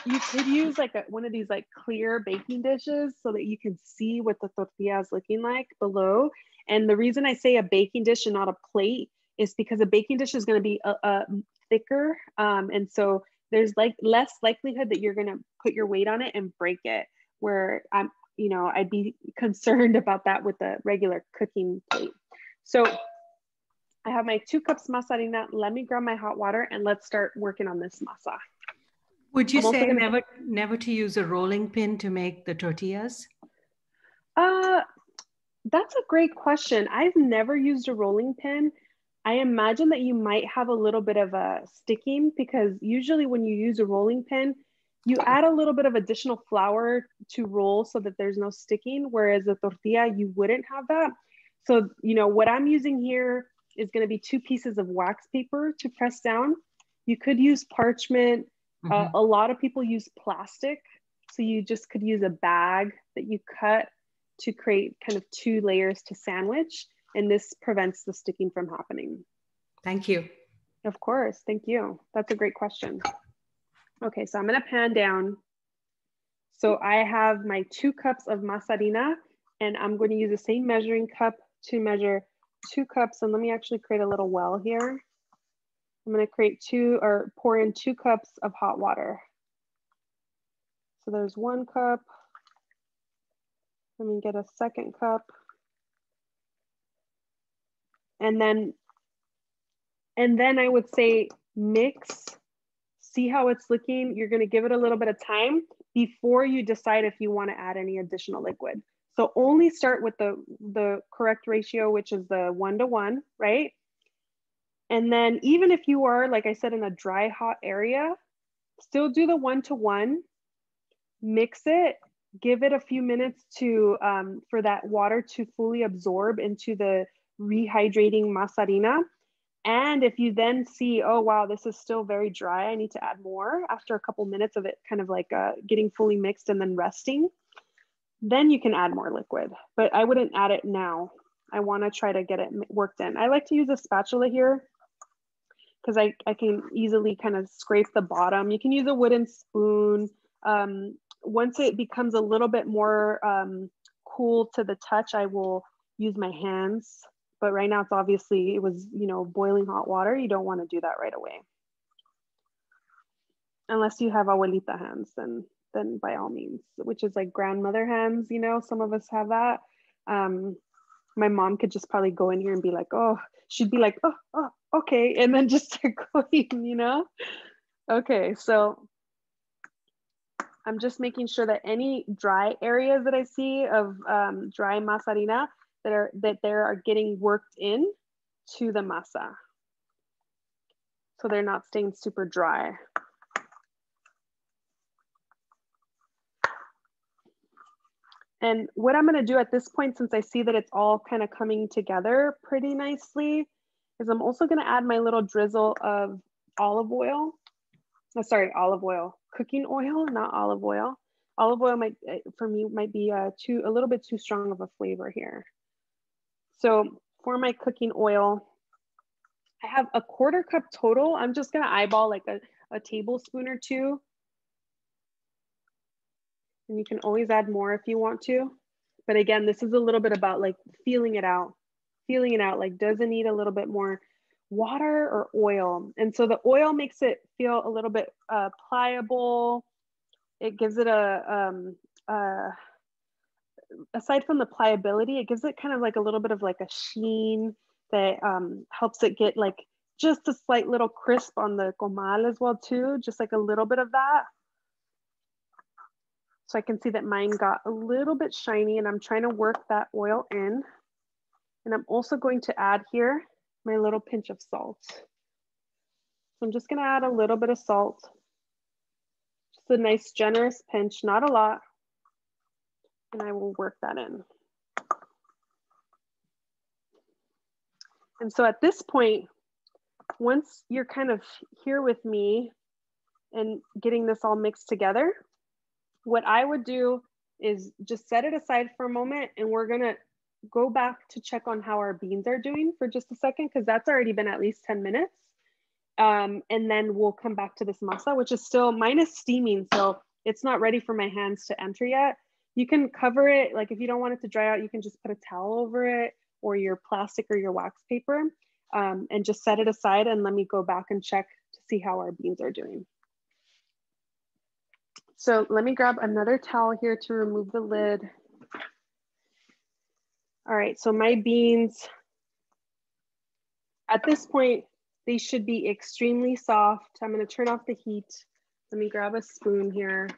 you could use like a, one of these like clear baking dishes so that you can see what the tortilla is looking like below. And the reason I say a baking dish and not a plate is because a baking dish is going to be a, a thicker. Um, and so there's like less likelihood that you're going to put your weight on it and break it where I'm, you know, I'd be concerned about that with a regular cooking plate. So I have my two cups masa harina. Let me grab my hot water and let's start working on this masa. Would you say never never to use a rolling pin to make the tortillas? Uh, that's a great question. I've never used a rolling pin. I imagine that you might have a little bit of a sticking because usually when you use a rolling pin, you add a little bit of additional flour to roll so that there's no sticking, whereas a tortilla, you wouldn't have that. So, you know, what I'm using here is gonna be two pieces of wax paper to press down. You could use parchment, Mm-hmm. Uh, a lot of people use plastic. So you just could use a bag that you cut to create kind of two layers to sandwich. And this prevents the sticking from happening. Thank you. Of course. Thank you. That's a great question. Okay, so I'm going to pan down. So I have my two cups of masa harina, and I'm going to use the same measuring cup to measure two cups. And let me actually create a little well here. I'm gonna create two or pour in two cups of hot water. So there's one cup. Let me get a second cup. And then, and then I would say mix, see how it's looking. You're gonna give it a little bit of time before you decide if you wanna add any additional liquid. So only start with the, the correct ratio, which is the one to one, right? And then even if you are, like I said, in a dry, hot area, still do the one-to-one, mix it, give it a few minutes to um, for that water to fully absorb into the rehydrating masa harina. And if you then see, oh, wow, this is still very dry, I need to add more after a couple minutes of it kind of like uh, getting fully mixed and then resting, then you can add more liquid. But I wouldn't add it now. I wanna try to get it worked in. I like to use a spatula here because I, I can easily kind of scrape the bottom. You can use a wooden spoon. Um, once it becomes a little bit more um, cool to the touch, I will use my hands. But right now it's obviously, it was, you know, boiling hot water. You don't want to do that right away. Unless you have abuelita hands, then, then by all means, which is like grandmother hands, you know, some of us have that. Um, my mom could just probably go in here and be like, oh, she'd be like, oh, oh, okay, and then just start going, you know? Okay, so I'm just making sure that any dry areas that I see of um, dry masa harina that are that they are getting worked in to the masa. So they're not staying super dry. And what I'm gonna do at this point, since I see that it's all kind of coming together pretty nicely, is I'm also gonna add my little drizzle of olive oil. Oh, sorry, olive oil, cooking oil, not olive oil. Olive oil might, eh, for me, might be uh, too, a little bit too strong of a flavor here. So for my cooking oil, I have a quarter cup total. I'm just gonna eyeball like a, a tablespoon or two and you can always add more if you want to. But again, this is a little bit about like feeling it out, feeling it out. Like, does it need a little bit more water or oil? And so the oil makes it feel a little bit uh, pliable. It gives it a, um, uh, aside from the pliability, it gives it kind of like a little bit of like a sheen that um, helps it get like just a slight little crisp on the comal as well too, just like a little bit of that. So I can see that mine got a little bit shiny and I'm trying to work that oil in. And I'm also going to add here my little pinch of salt. So I'm just gonna add a little bit of salt. Just a nice generous pinch, not a lot. And I will work that in. And so at this point, once you're kind of here with me and getting this all mixed together, what I would do is just set it aside for a moment and we're gonna go back to check on how our beans are doing for just a second because that's already been at least 10 minutes. Um, and then we'll come back to this masa, which is still mine is steaming, so it's not ready for my hands to enter yet. You can cover it, like if you don't want it to dry out, you can just put a towel over it or your plastic or your wax paper um, and just set it aside and let me go back and check to see how our beans are doing. So let me grab another towel here to remove the lid. All right, so my beans, at this point, they should be extremely soft. I'm gonna turn off the heat. Let me grab a spoon here.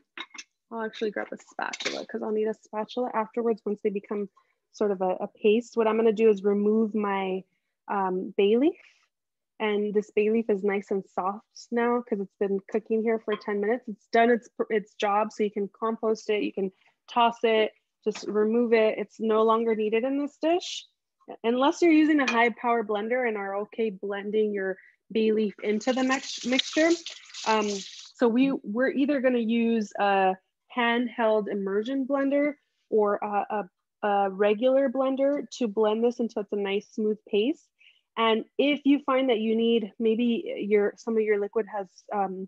I'll actually grab a spatula because I'll need a spatula afterwards once they become sort of a, a paste. What I'm gonna do is remove my um, bay leaf and this bay leaf is nice and soft now because it's been cooking here for 10 minutes. It's done its, its job so you can compost it, you can toss it, just remove it. It's no longer needed in this dish. Unless you're using a high power blender and are okay blending your bay leaf into the mix mixture. Um, so we, we're either gonna use a handheld immersion blender or a, a, a regular blender to blend this until it's a nice smooth paste. And if you find that you need, maybe your some of your liquid has um,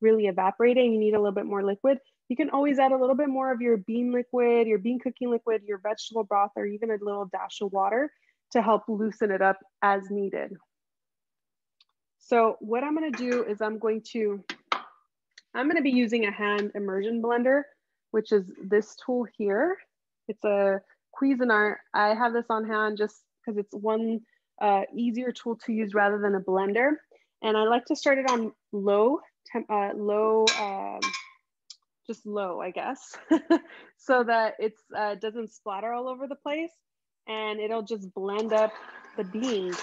really evaporated and you need a little bit more liquid, you can always add a little bit more of your bean liquid, your bean cooking liquid, your vegetable broth, or even a little dash of water to help loosen it up as needed. So what I'm gonna do is I'm going to, I'm gonna be using a hand immersion blender, which is this tool here. It's a Cuisinart. I have this on hand just because it's one uh, easier tool to use rather than a blender. And I like to start it on low, uh, low, um, just low, I guess, so that it uh, doesn't splatter all over the place and it'll just blend up the beans.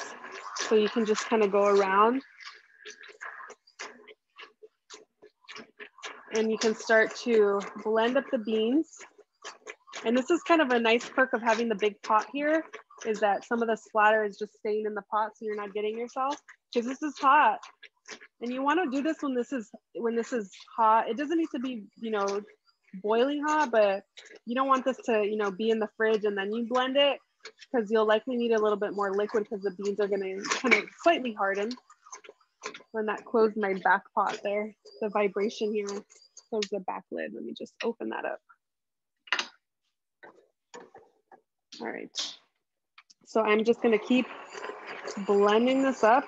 So you can just kind of go around and you can start to blend up the beans. And this is kind of a nice perk of having the big pot here is that some of the splatter is just staying in the pot so you're not getting yourself because this is hot. And you want to do this when this is when this is hot. It doesn't need to be you know boiling hot but you don't want this to you know be in the fridge and then you blend it because you'll likely need a little bit more liquid because the beans are going to kind of slightly harden. When that closed my back pot there. The vibration here. Close the back lid. Let me just open that up. All right so I'm just gonna keep blending this up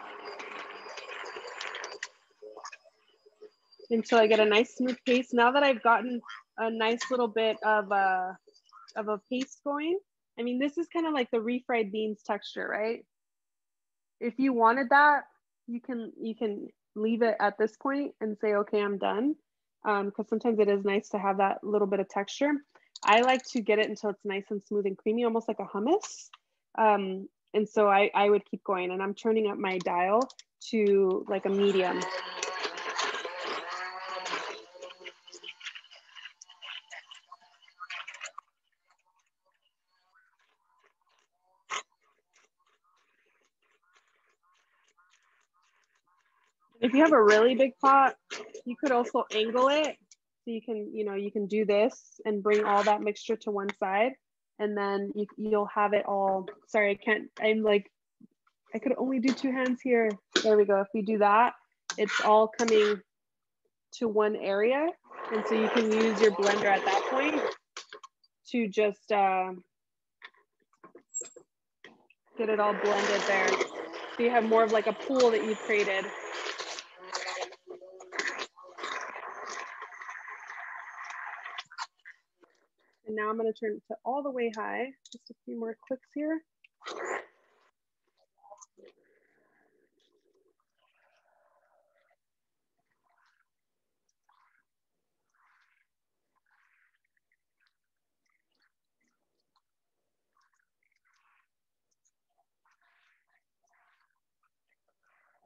until I get a nice smooth paste. Now that I've gotten a nice little bit of a, of a paste going, I mean, this is kind of like the refried beans texture, right? If you wanted that, you can, you can leave it at this point and say, okay, I'm done. Because um, sometimes it is nice to have that little bit of texture. I like to get it until it's nice and smooth and creamy, almost like a hummus. Um, and so I, I would keep going and I'm turning up my dial to like a medium. If you have a really big pot, you could also angle it. So you can, you know, you can do this and bring all that mixture to one side and then you, you'll have it all. Sorry, I can't, I'm like, I could only do two hands here. There we go. If we do that, it's all coming to one area. And so you can use your blender at that point to just uh, get it all blended there. So you have more of like a pool that you've created. And now I'm gonna turn it to all the way high. Just a few more clicks here.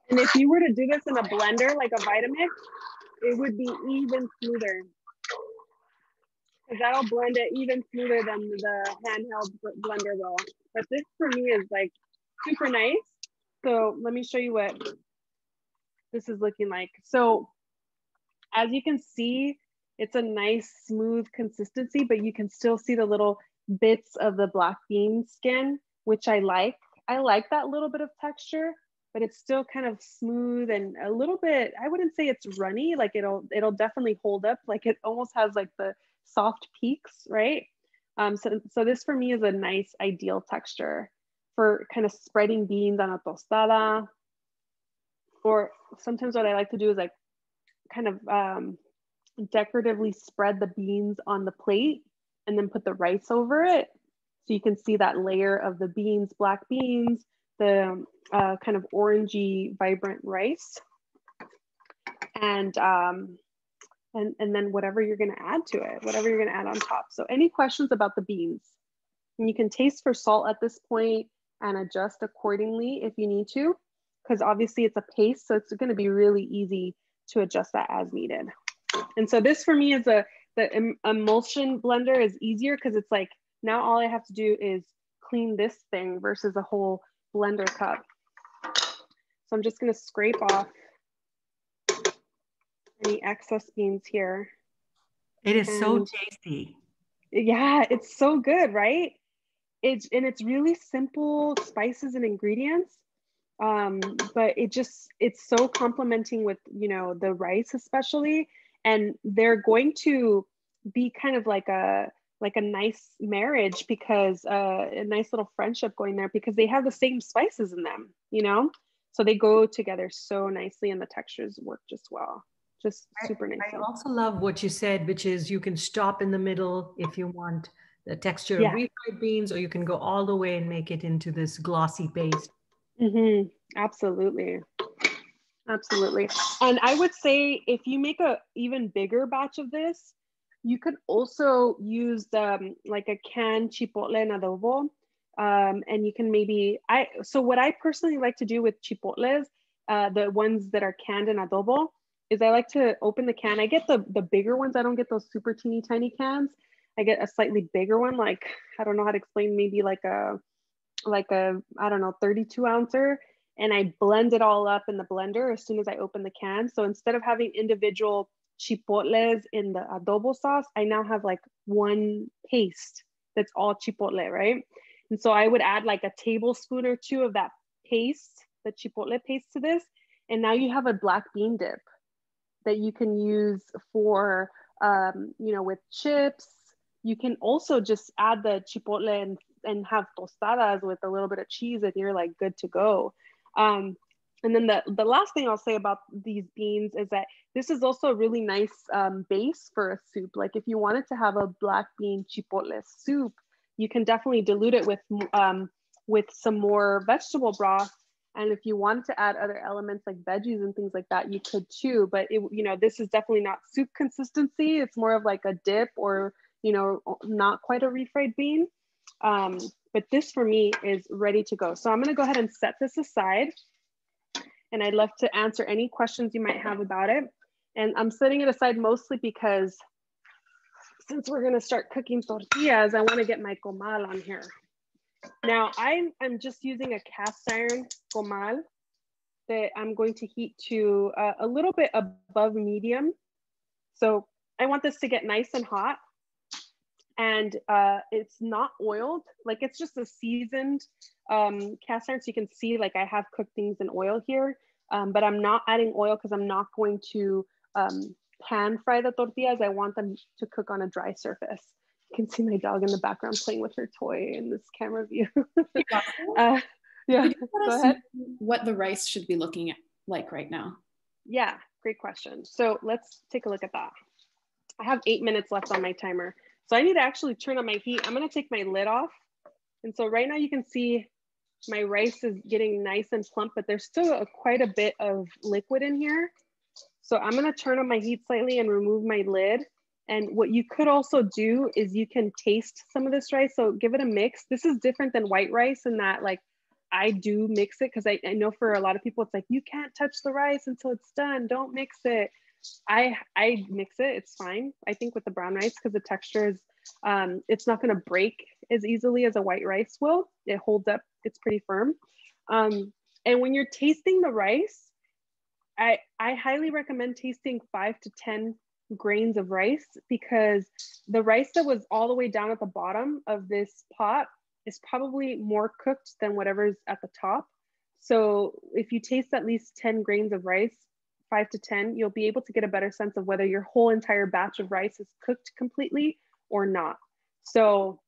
And if you were to do this in a blender like a Vitamix, it would be even smoother. That'll blend it even smoother than the handheld blender will. But this for me is like super nice. So let me show you what this is looking like. So as you can see, it's a nice smooth consistency, but you can still see the little bits of the black bean skin, which I like. I like that little bit of texture, but it's still kind of smooth and a little bit, I wouldn't say it's runny, like it'll, it'll definitely hold up. Like it almost has like the soft peaks, right? Um, so, so this for me is a nice ideal texture for kind of spreading beans on a tostada. Or sometimes what I like to do is like kind of um, decoratively spread the beans on the plate and then put the rice over it. So you can see that layer of the beans, black beans, the uh, kind of orangey, vibrant rice. And, um, and, and then whatever you're gonna add to it, whatever you're gonna add on top. So any questions about the beans? And you can taste for salt at this point and adjust accordingly if you need to, because obviously it's a paste, so it's gonna be really easy to adjust that as needed. And so this for me is a, the emulsion blender is easier because it's like, now all I have to do is clean this thing versus a whole blender cup. So I'm just gonna scrape off any excess beans here. It is and so tasty. Yeah, it's so good, right? It's and it's really simple spices and ingredients um, but it just it's so complementing with you know the rice especially and they're going to be kind of like a like a nice marriage because uh, a nice little friendship going there because they have the same spices in them you know so they go together so nicely and the textures work just well just super nice i also love what you said which is you can stop in the middle if you want the texture yeah. of refried beans or you can go all the way and make it into this glossy paste Mm-hmm. Absolutely. Absolutely. And I would say if you make a even bigger batch of this, you could also use um, like a canned chipotle en adobo. Um, and you can maybe, I, so what I personally like to do with chipotles, uh, the ones that are canned in adobo, is I like to open the can. I get the, the bigger ones. I don't get those super teeny tiny cans. I get a slightly bigger one, like, I don't know how to explain, maybe like a, like a, I don't know, 32 ouncer and I blend it all up in the blender as soon as I open the can. So instead of having individual chipotles in the adobo sauce, I now have like one paste that's all chipotle, right? And so I would add like a tablespoon or two of that paste, the chipotle paste to this. And now you have a black bean dip that you can use for, um, you know, with chips. You can also just add the chipotle and and have tostadas with a little bit of cheese and you're like good to go. Um, and then the, the last thing I'll say about these beans is that this is also a really nice um, base for a soup. Like if you wanted to have a black bean chipotle soup, you can definitely dilute it with, um, with some more vegetable broth. And if you wanted to add other elements like veggies and things like that, you could too. But it, you know, this is definitely not soup consistency. It's more of like a dip or, you know, not quite a refried bean. Um, but this for me is ready to go. So I'm gonna go ahead and set this aside and I'd love to answer any questions you might have about it. And I'm setting it aside mostly because since we're gonna start cooking tortillas, I wanna get my comal on here. Now I am just using a cast iron comal that I'm going to heat to uh, a little bit above medium. So I want this to get nice and hot and uh, it's not oiled. Like it's just a seasoned um, cast iron. So you can see like I have cooked things in oil here, um, but I'm not adding oil because I'm not going to um, pan fry the tortillas. I want them to cook on a dry surface. Can see my dog in the background playing with her toy in this camera view. uh, yeah, go ahead. What the rice should be looking at like right now? Yeah, great question. So let's take a look at that. I have eight minutes left on my timer. So I need to actually turn on my heat. I'm gonna take my lid off. And so right now you can see my rice is getting nice and plump, but there's still a, quite a bit of liquid in here. So I'm gonna turn on my heat slightly and remove my lid. And what you could also do is you can taste some of this rice. So give it a mix. This is different than white rice in that like I do mix it because I, I know for a lot of people it's like you can't touch the rice until it's done. Don't mix it. I I mix it. It's fine. I think with the brown rice because the texture is um, it's not going to break as easily as a white rice will. It holds up. It's pretty firm. Um, and when you're tasting the rice, I I highly recommend tasting five to ten grains of rice because the rice that was all the way down at the bottom of this pot is probably more cooked than whatever's at the top. So if you taste at least 10 grains of rice, five to 10, you'll be able to get a better sense of whether your whole entire batch of rice is cooked completely or not. So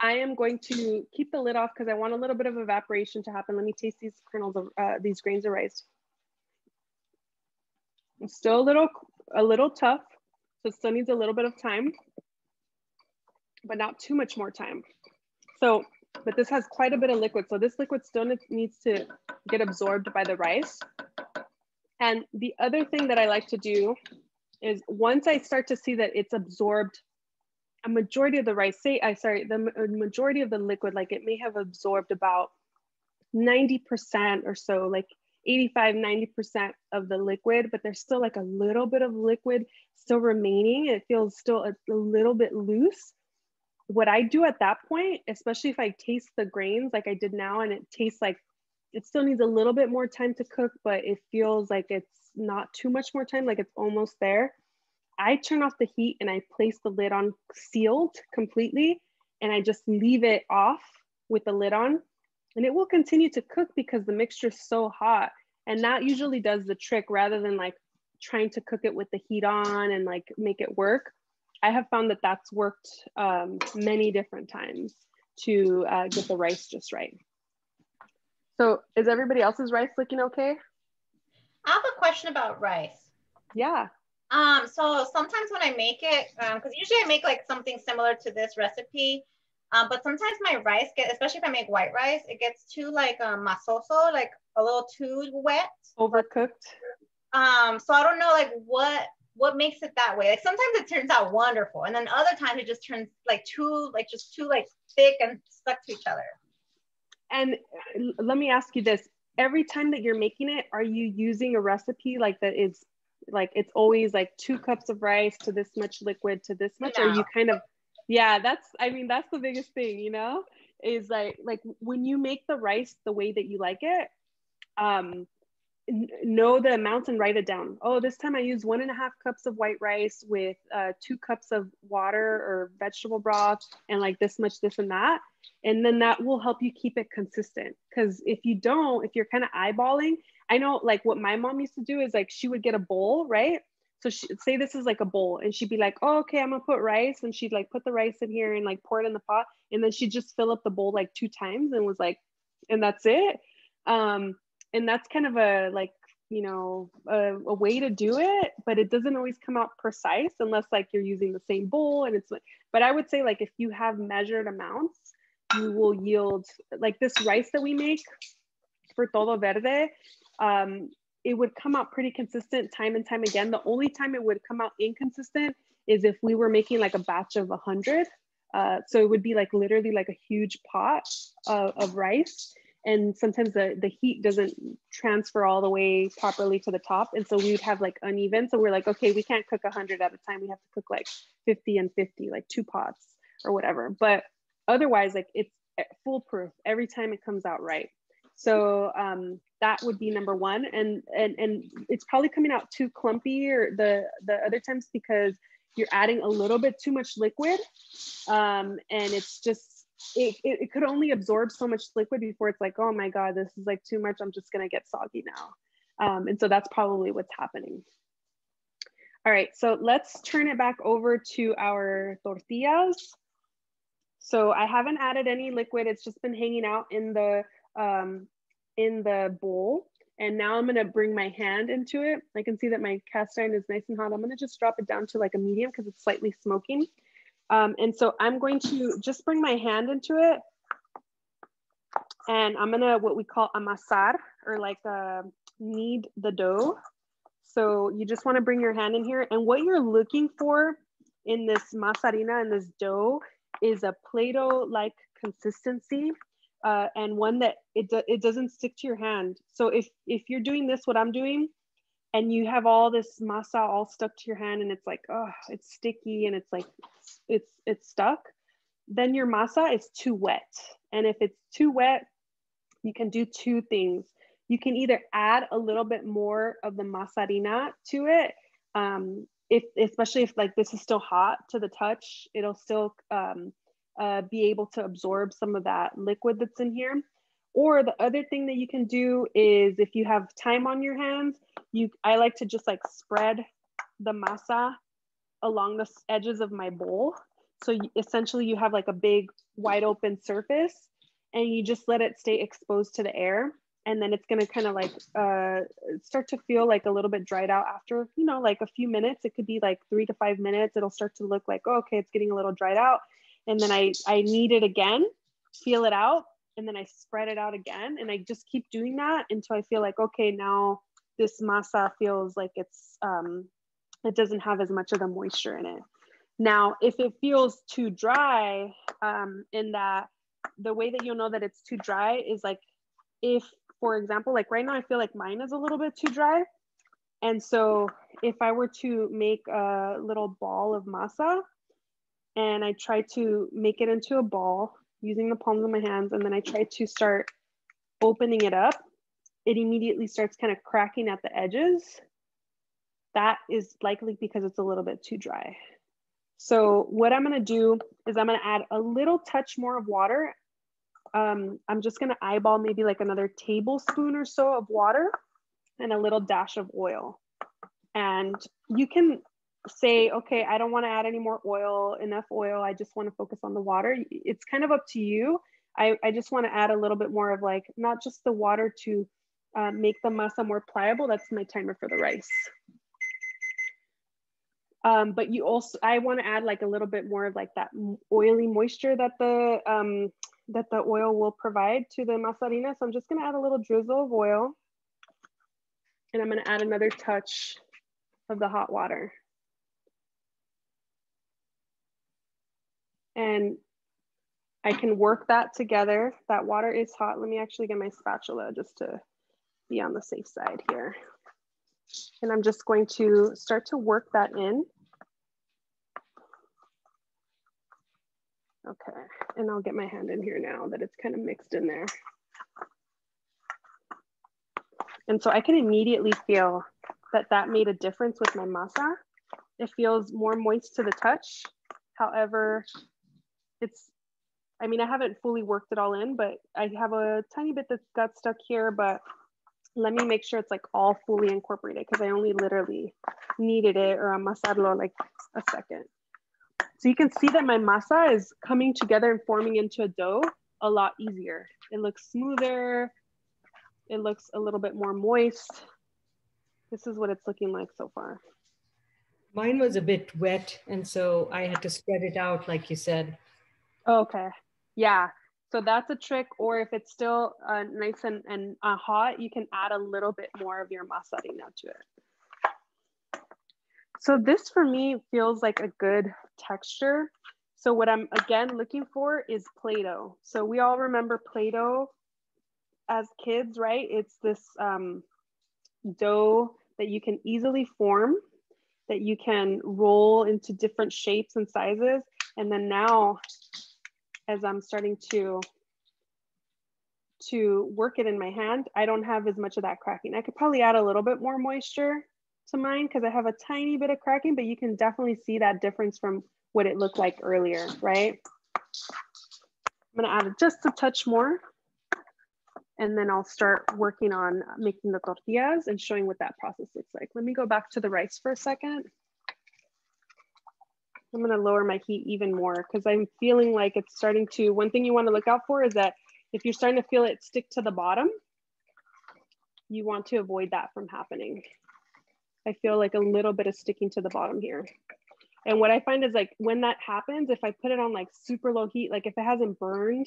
I am going to keep the lid off because I want a little bit of evaporation to happen. Let me taste these kernels of uh, these grains of rice. It's still a little, a little tough. So still needs a little bit of time, but not too much more time. So, but this has quite a bit of liquid. So this liquid still needs to get absorbed by the rice. And the other thing that I like to do is once I start to see that it's absorbed a majority of the rice, say, I sorry, the majority of the liquid, like it may have absorbed about 90% or so, like 85, 90% of the liquid, but there's still like a little bit of liquid still remaining. It feels still a, a little bit loose what I do at that point, especially if I taste the grains like I did now and it tastes like it still needs a little bit more time to cook, but it feels like it's not too much more time, like it's almost there. I turn off the heat and I place the lid on sealed completely and I just leave it off with the lid on and it will continue to cook because the mixture is so hot and that usually does the trick rather than like trying to cook it with the heat on and like make it work I have found that that's worked um, many different times to uh, get the rice just right. So is everybody else's rice looking okay? I have a question about rice. Yeah. Um, so sometimes when I make it, because um, usually I make like something similar to this recipe, um, but sometimes my rice get, especially if I make white rice, it gets too like um, masoso, like a little too wet. Overcooked. Um, so I don't know like what what makes it that way like sometimes it turns out wonderful and then other times it just turns like too like just too like thick and stuck to each other and let me ask you this every time that you're making it are you using a recipe like that is like it's always like two cups of rice to this much liquid to this much no. or you kind of yeah that's i mean that's the biggest thing you know is like like when you make the rice the way that you like it um know the amounts and write it down. Oh, this time I used one and a half cups of white rice with uh, two cups of water or vegetable broth and like this much, this and that. And then that will help you keep it consistent. Because if you don't, if you're kind of eyeballing, I know like what my mom used to do is like she would get a bowl, right? So she say this is like a bowl and she'd be like, oh, okay, I'm gonna put rice. And she'd like put the rice in here and like pour it in the pot. And then she'd just fill up the bowl like two times and was like, and that's it. Um, and that's kind of a like you know a, a, way to do it but it doesn't always come out precise unless like you're using the same bowl and it's but i would say like if you have measured amounts you will yield like this rice that we make for todo verde um, it would come out pretty consistent time and time again. The only time it would come out inconsistent is if we were making like a batch of 100 uh, so it would be like literally like a huge pot of, of rice. And sometimes the, the heat doesn't transfer all the way properly to the top. And so we would have like uneven. So we're like okay we can't cook 100 at a time. We have to cook like 50 and 50 like two pots or whatever. But otherwise like it's foolproof every time it comes out right. So um, that would be number one and and and it's probably coming out too clumpy or the the other times because you're adding a little bit too much liquid um, and it's just it, it, it, could only absorb so much liquid before it's like, oh my God, this is like too much. I'm just going to get soggy now. Um, and so that's probably what's happening. All right, so let's turn it back over to our tortillas. So I haven't added any liquid. It's just been hanging out in the, um, in the bowl. And now I'm gonna bring my hand into it. I can see that my cast iron is nice and hot. I'm gonna just drop it down to like a medium because it's slightly smoking. Um, and so I'm going to just bring my hand into it and I'm gonna what we call amasar or like uh, knead the dough. So you just wanna bring your hand in here and what you're looking for in this masa harina and this dough is a Play-Doh like consistency. Uh, and one that it, do, it doesn't stick to your hand. So if, if you're doing this, what I'm doing, and you have all this masa all stuck to your hand and it's like, oh, it's sticky and it's like, it's, it's stuck, then your masa is too wet. And if it's too wet, you can do two things. You can either add a little bit more of the masa harina to it. Um, if, especially if like this is still hot to the touch, it'll still um, uh, be able to absorb some of that liquid that's in here. Or the other thing that you can do is if you have time on your hands, you I like to just like spread the masa along the edges of my bowl. So you, essentially you have like a big wide open surface and you just let it stay exposed to the air. And then it's gonna kind of like uh, start to feel like a little bit dried out after, you know, like a few minutes. It could be like three to five minutes. It'll start to look like, oh, okay, it's getting a little dried out. And then I, I knead it again, feel it out, and then I spread it out again. And I just keep doing that until I feel like, okay, now this masa feels like it's um, it doesn't have as much of the moisture in it. Now, if it feels too dry, um, in that the way that you'll know that it's too dry is like if, for example, like right now I feel like mine is a little bit too dry. And so if I were to make a little ball of masa and I try to make it into a ball using the palms of my hands, and then I try to start opening it up it immediately starts kind of cracking at the edges, that is likely because it's a little bit too dry. So what I'm gonna do is I'm gonna add a little touch more of water. Um, I'm just gonna eyeball maybe like another tablespoon or so of water and a little dash of oil. And you can say, okay, I don't wanna add any more oil, enough oil. I just wanna focus on the water. It's kind of up to you. I, I just wanna add a little bit more of like, not just the water to uh, make the masa more pliable. That's my timer for the rice. Um, but you also, I want to add like a little bit more of like that oily moisture that the um, that the oil will provide to the masa harina. So I'm just going to add a little drizzle of oil, and I'm going to add another touch of the hot water. And I can work that together. That water is hot. Let me actually get my spatula just to be on the safe side here. And I'm just going to start to work that in. Okay, and I'll get my hand in here now that it's kind of mixed in there. And so I can immediately feel that that made a difference with my masa. It feels more moist to the touch. However, it's, I mean, I haven't fully worked it all in, but I have a tiny bit that got stuck here, but let me make sure it's like all fully incorporated because I only literally kneaded it or amasarlo like a second. So you can see that my masa is coming together and forming into a dough a lot easier. It looks smoother. It looks a little bit more moist. This is what it's looking like so far. Mine was a bit wet, and so I had to spread it out, like you said. Okay. Yeah. So that's a trick. Or if it's still uh, nice and, and uh, hot, you can add a little bit more of your masa harina to it. So this for me feels like a good texture. So what I'm again looking for is Play-Doh. So we all remember Play-Doh as kids, right? It's this um, dough that you can easily form, that you can roll into different shapes and sizes. And then now as I'm starting to to work it in my hand, I don't have as much of that cracking. I could probably add a little bit more moisture to mine because I have a tiny bit of cracking, but you can definitely see that difference from what it looked like earlier, right? I'm gonna add just a touch more and then I'll start working on making the tortillas and showing what that process looks like. Let me go back to the rice for a second. I'm gonna lower my heat even more because I'm feeling like it's starting to, one thing you wanna look out for is that if you're starting to feel it stick to the bottom, you want to avoid that from happening. I feel like a little bit of sticking to the bottom here. And what I find is like when that happens, if I put it on like super low heat, like if it hasn't burned,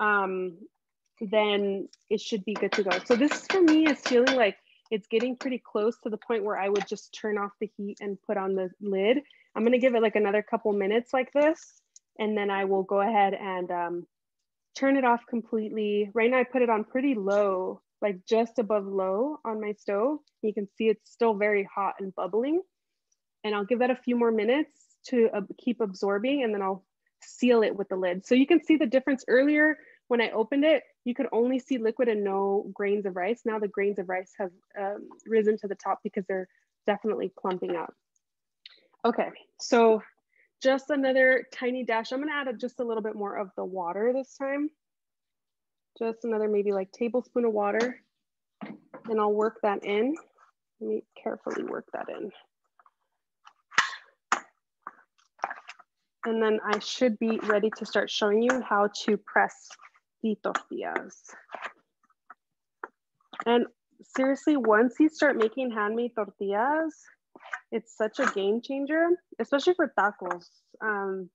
um, then it should be good to go. So this for me is feeling like it's getting pretty close to the point where I would just turn off the heat and put on the lid I'm gonna give it like another couple minutes like this, and then I will go ahead and um, turn it off completely. Right now I put it on pretty low, like just above low on my stove. You can see it's still very hot and bubbling. And I'll give that a few more minutes to uh, keep absorbing and then I'll seal it with the lid. So you can see the difference earlier when I opened it, you could only see liquid and no grains of rice. Now the grains of rice have um, risen to the top because they're definitely clumping up. Okay, so just another tiny dash. I'm gonna add just a little bit more of the water this time. Just another maybe like tablespoon of water and I'll work that in. Let me carefully work that in. And then I should be ready to start showing you how to press the tortillas. And seriously, once you start making handmade tortillas, it's such a game changer, especially for tacos. Um,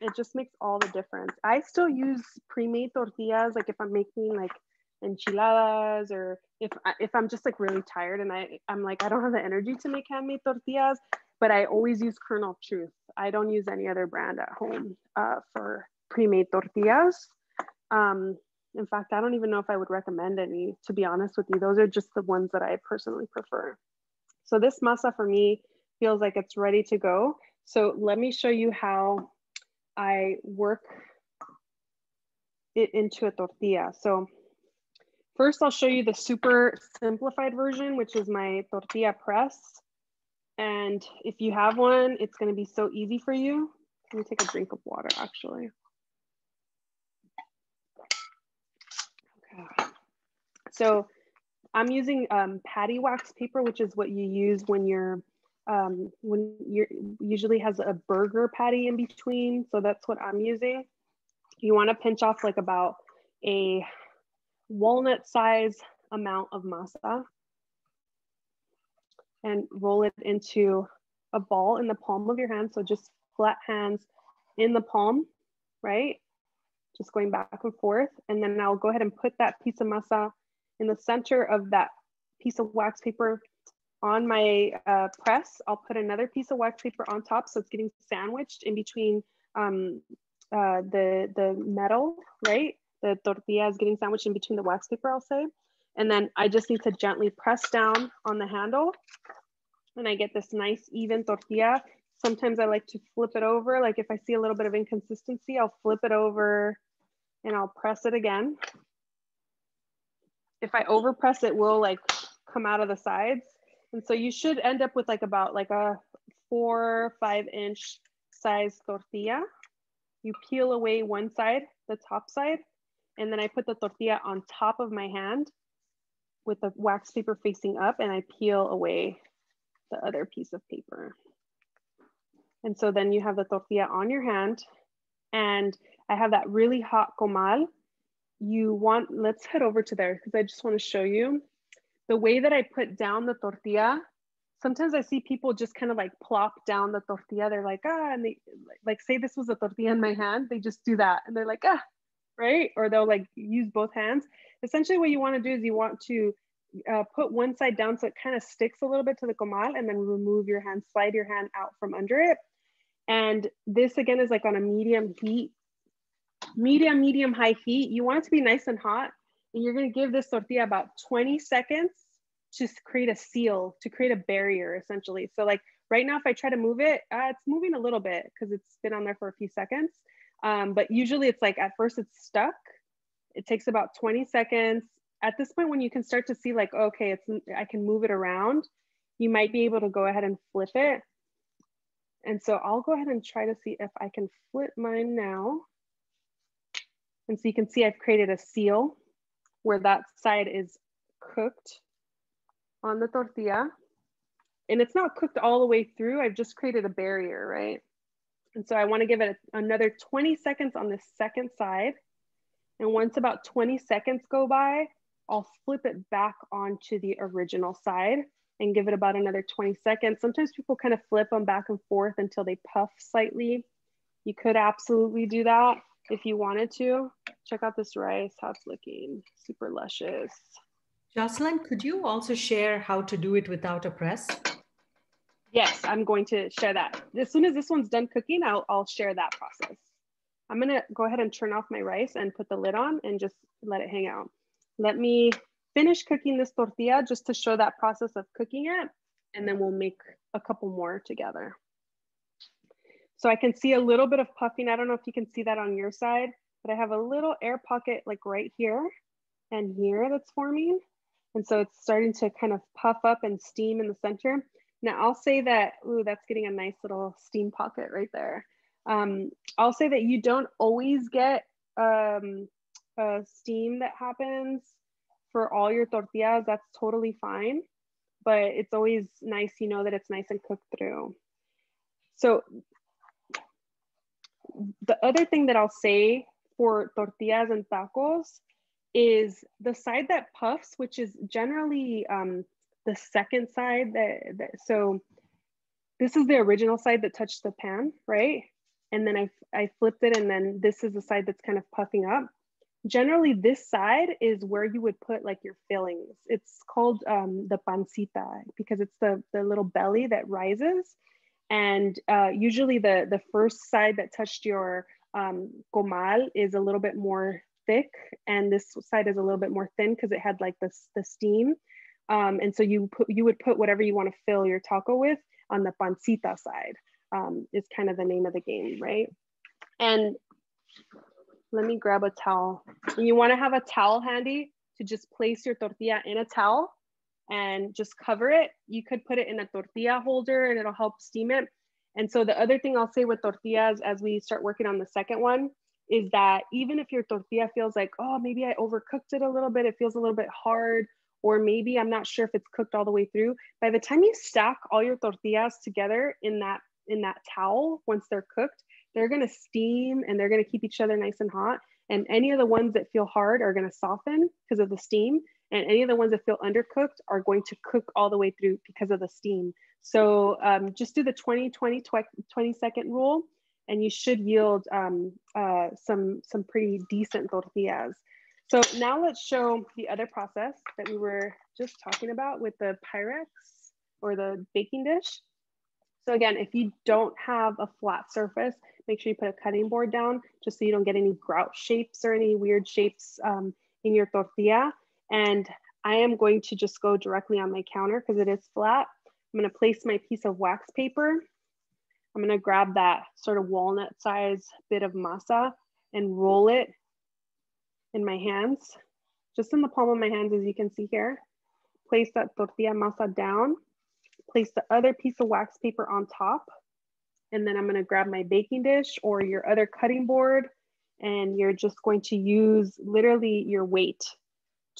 it just makes all the difference. I still use pre-made tortillas, like if I'm making like enchiladas or if if I'm just like really tired and I I'm like I don't have the energy to make handmade tortillas, but I always use Kernel Truth. I don't use any other brand at home uh, for pre-made tortillas. Um, in fact, I don't even know if I would recommend any, to be honest with you. Those are just the ones that I personally prefer. So this masa for me feels like it's ready to go. So let me show you how I work it into a tortilla. So first I'll show you the super simplified version, which is my tortilla press. And if you have one, it's gonna be so easy for you. Let me take a drink of water actually. Okay. So I'm using um, patty wax paper, which is what you use when you're, um, when you're usually has a burger patty in between. So that's what I'm using. You wanna pinch off like about a walnut size amount of masa and roll it into a ball in the palm of your hand. So just flat hands in the palm, right? Just going back and forth. And then I'll go ahead and put that piece of masa in the center of that piece of wax paper on my uh, press. I'll put another piece of wax paper on top. So it's getting sandwiched in between um, uh, the, the metal, right? The tortilla is getting sandwiched in between the wax paper, I'll say. And then I just need to gently press down on the handle and I get this nice even tortilla. Sometimes I like to flip it over. Like if I see a little bit of inconsistency, I'll flip it over and I'll press it again. If I overpress it, will like come out of the sides. And so you should end up with like about like a four, five inch size tortilla. You peel away one side, the top side, and then I put the tortilla on top of my hand with the wax paper facing up and I peel away the other piece of paper. And so then you have the tortilla on your hand and I have that really hot comal. You want, let's head over to there because I just want to show you the way that I put down the tortilla. Sometimes I see people just kind of like plop down the tortilla. They're like, ah, and they like say this was a tortilla in my hand. They just do that and they're like, ah, right? Or they'll like use both hands. Essentially, what you want to do is you want to uh, put one side down so it kind of sticks a little bit to the comal and then remove your hand, slide your hand out from under it. And this again is like on a medium heat, medium, medium high heat. You want it to be nice and hot. And you're gonna give this tortilla about 20 seconds to create a seal, to create a barrier essentially. So like right now, if I try to move it, uh, it's moving a little bit because it's been on there for a few seconds. Um, but usually it's like at first it's stuck. It takes about 20 seconds. At this point, when you can start to see like, okay, it's I can move it around, you might be able to go ahead and flip it. And so I'll go ahead and try to see if I can flip mine now. And so you can see I've created a seal where that side is cooked on the tortilla. And it's not cooked all the way through. I've just created a barrier, right? And so I wanna give it another 20 seconds on the second side. And once about 20 seconds go by, I'll flip it back onto the original side and give it about another 20 seconds. Sometimes people kind of flip them back and forth until they puff slightly. You could absolutely do that if you wanted to. Check out this rice, how it's looking, super luscious. Jocelyn, could you also share how to do it without a press? Yes, I'm going to share that. As soon as this one's done cooking, I'll, I'll share that process. I'm gonna go ahead and turn off my rice and put the lid on and just let it hang out. Let me finish cooking this tortilla just to show that process of cooking it. And then we'll make a couple more together. So I can see a little bit of puffing. I don't know if you can see that on your side, but I have a little air pocket like right here and here that's forming. And so it's starting to kind of puff up and steam in the center. Now I'll say that, ooh, that's getting a nice little steam pocket right there. Um, I'll say that you don't always get um, a steam that happens for all your tortillas. That's totally fine, but it's always nice, you know, that it's nice and cooked through. So the other thing that I'll say for tortillas and tacos is the side that puffs, which is generally um, the second side that, that, so this is the original side that touched the pan, right? And then I, I flipped it and then this is the side that's kind of puffing up. Generally this side is where you would put like your fillings. It's called um, the pancita because it's the, the little belly that rises. And uh, usually the, the first side that touched your um, comal is a little bit more thick and this side is a little bit more thin because it had like this the steam. Um, and so you put you would put whatever you want to fill your taco with on the pancita side um, is kind of the name of the game, right? And let me grab a towel. And you want to have a towel handy to just place your tortilla in a towel and just cover it. You could put it in a tortilla holder and it'll help steam it. And so the other thing I'll say with tortillas as we start working on the second one is that even if your tortilla feels like, oh, maybe I overcooked it a little bit, it feels a little bit hard, or maybe I'm not sure if it's cooked all the way through. By the time you stack all your tortillas together in that in that towel, once they're cooked, they're gonna steam and they're gonna keep each other nice and hot. And any of the ones that feel hard are gonna soften because of the steam. And any of the ones that feel undercooked are going to cook all the way through because of the steam. So um, just do the 20, 20, 20 second rule and you should yield um, uh, some, some pretty decent tortillas. So now let's show the other process that we were just talking about with the Pyrex or the baking dish. So again, if you don't have a flat surface, make sure you put a cutting board down just so you don't get any grout shapes or any weird shapes um, in your tortilla. And I am going to just go directly on my counter because it is flat. I'm gonna place my piece of wax paper I'm gonna grab that sort of walnut size bit of masa and roll it in my hands, just in the palm of my hands as you can see here. Place that tortilla masa down, place the other piece of wax paper on top, and then I'm gonna grab my baking dish or your other cutting board and you're just going to use literally your weight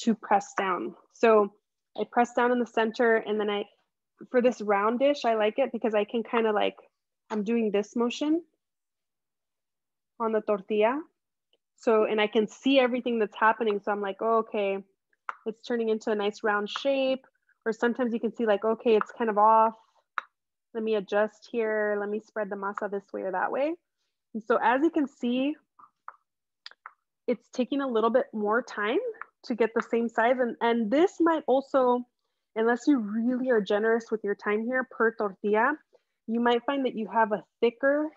to press down. So I press down in the center and then I, for this round dish, I like it because I can kind of like I'm doing this motion on the tortilla. So, and I can see everything that's happening. So I'm like, oh, okay, it's turning into a nice round shape. Or sometimes you can see like, okay, it's kind of off. Let me adjust here. Let me spread the masa this way or that way. And so as you can see, it's taking a little bit more time to get the same size. And, and this might also, unless you really are generous with your time here per tortilla, you might find that you have a thicker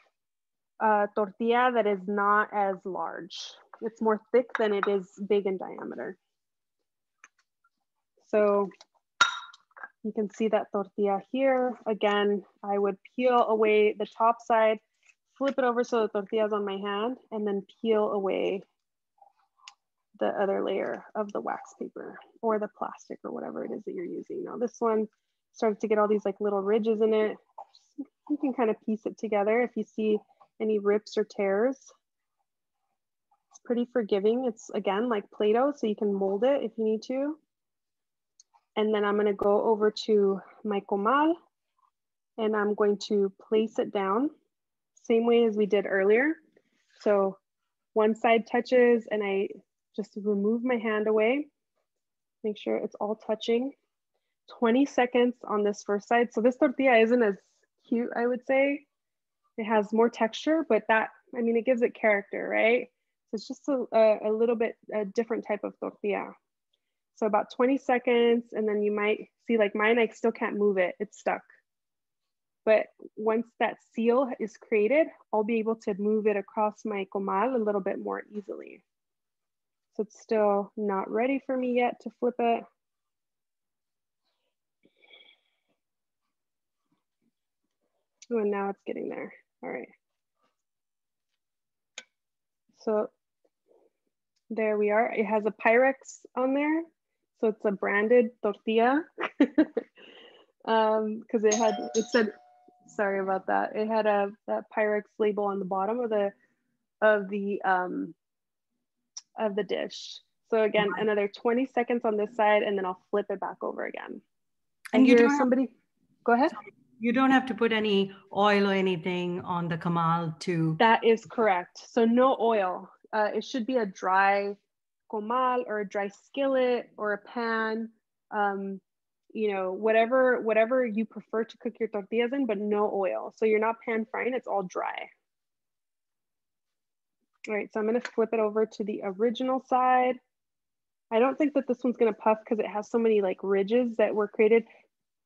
uh, tortilla that is not as large. It's more thick than it is big in diameter. So you can see that tortilla here. Again, I would peel away the top side, flip it over so the tortilla is on my hand, and then peel away the other layer of the wax paper or the plastic or whatever it is that you're using. Now this one starts to get all these like little ridges in it you can kind of piece it together if you see any rips or tears. It's pretty forgiving. It's again like Play-Doh, so you can mold it if you need to. And then I'm gonna go over to my comal and I'm going to place it down same way as we did earlier. So one side touches and I just remove my hand away. Make sure it's all touching. 20 seconds on this first side. So this tortilla isn't as cute, I would say. It has more texture, but that, I mean, it gives it character, right? So it's just a, a, a little bit a different type of tortilla. So about 20 seconds, and then you might see like mine, I still can't move it, it's stuck. but once that seal is created, I'll be able to move it across my comal a little bit more easily. It's still not ready for me yet to flip it. Oh, and now it's getting there. All right. So there we are. It has a Pyrex on there. So it's a branded tortilla. um, because it had, it said, sorry about that. It had a that Pyrex label on the bottom of the, of the, um, of the dish. So again, another 20 seconds on this side and then I'll flip it back over again. And, and you here's somebody, go ahead. You don't have to put any oil or anything on the comal to. That is correct. So no oil. Uh, it should be a dry comal or a dry skillet or a pan. Um, you know, whatever whatever you prefer to cook your tortillas in, but no oil. So you're not pan frying, it's all dry. All right, so I'm gonna flip it over to the original side. I don't think that this one's gonna puff because it has so many like ridges that were created.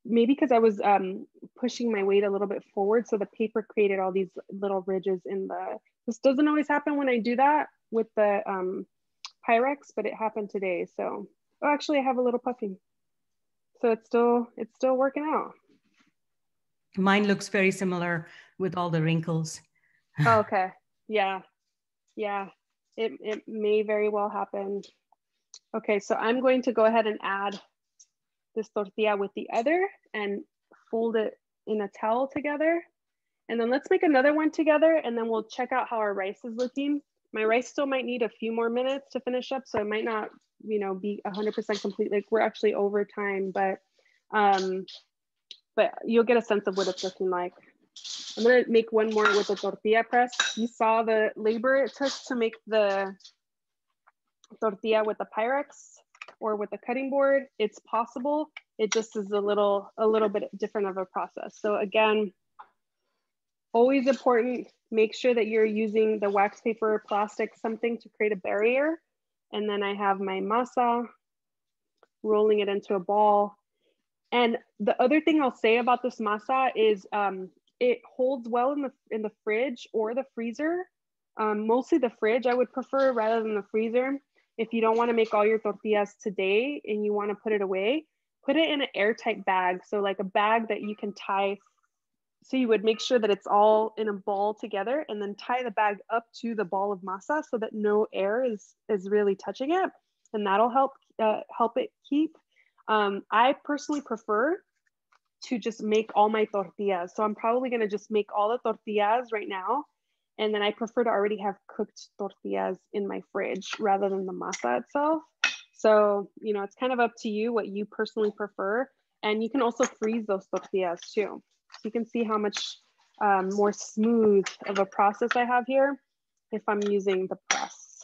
Maybe because I was um, pushing my weight a little bit forward. So the paper created all these little ridges in the, this doesn't always happen when I do that with the um, Pyrex, but it happened today. So, oh, actually I have a little puffing. So it's still, it's still working out. Mine looks very similar with all the wrinkles. oh, okay. Yeah. Yeah. It, it may very well happen. Okay, so I'm going to go ahead and add this tortilla with the other and fold it in a towel together. And then let's make another one together and then we'll check out how our rice is looking. My rice still might need a few more minutes to finish up, so it might not, you know, be 100% complete. Like we're actually over time, but um, but you'll get a sense of what it's looking like. I'm gonna make one more with the tortilla press. You saw the labor it took to make the tortilla with the Pyrex or with the cutting board. It's possible. It just is a little, a little bit different of a process. So again, always important, make sure that you're using the wax paper, plastic, something to create a barrier. And then I have my masa, rolling it into a ball. And the other thing I'll say about this masa is um, it holds well in the in the fridge or the freezer. Um, mostly the fridge I would prefer rather than the freezer. If you don't want to make all your tortillas today and you want to put it away, put it in an airtight bag. So like a bag that you can tie. So you would make sure that it's all in a ball together and then tie the bag up to the ball of masa so that no air is, is really touching it. And that'll help, uh, help it keep. Um, I personally prefer to just make all my tortillas. So I'm probably gonna just make all the tortillas right now. And then I prefer to already have cooked tortillas in my fridge rather than the masa itself. So, you know, it's kind of up to you what you personally prefer. And you can also freeze those tortillas too. So you can see how much um, more smooth of a process I have here if I'm using the press.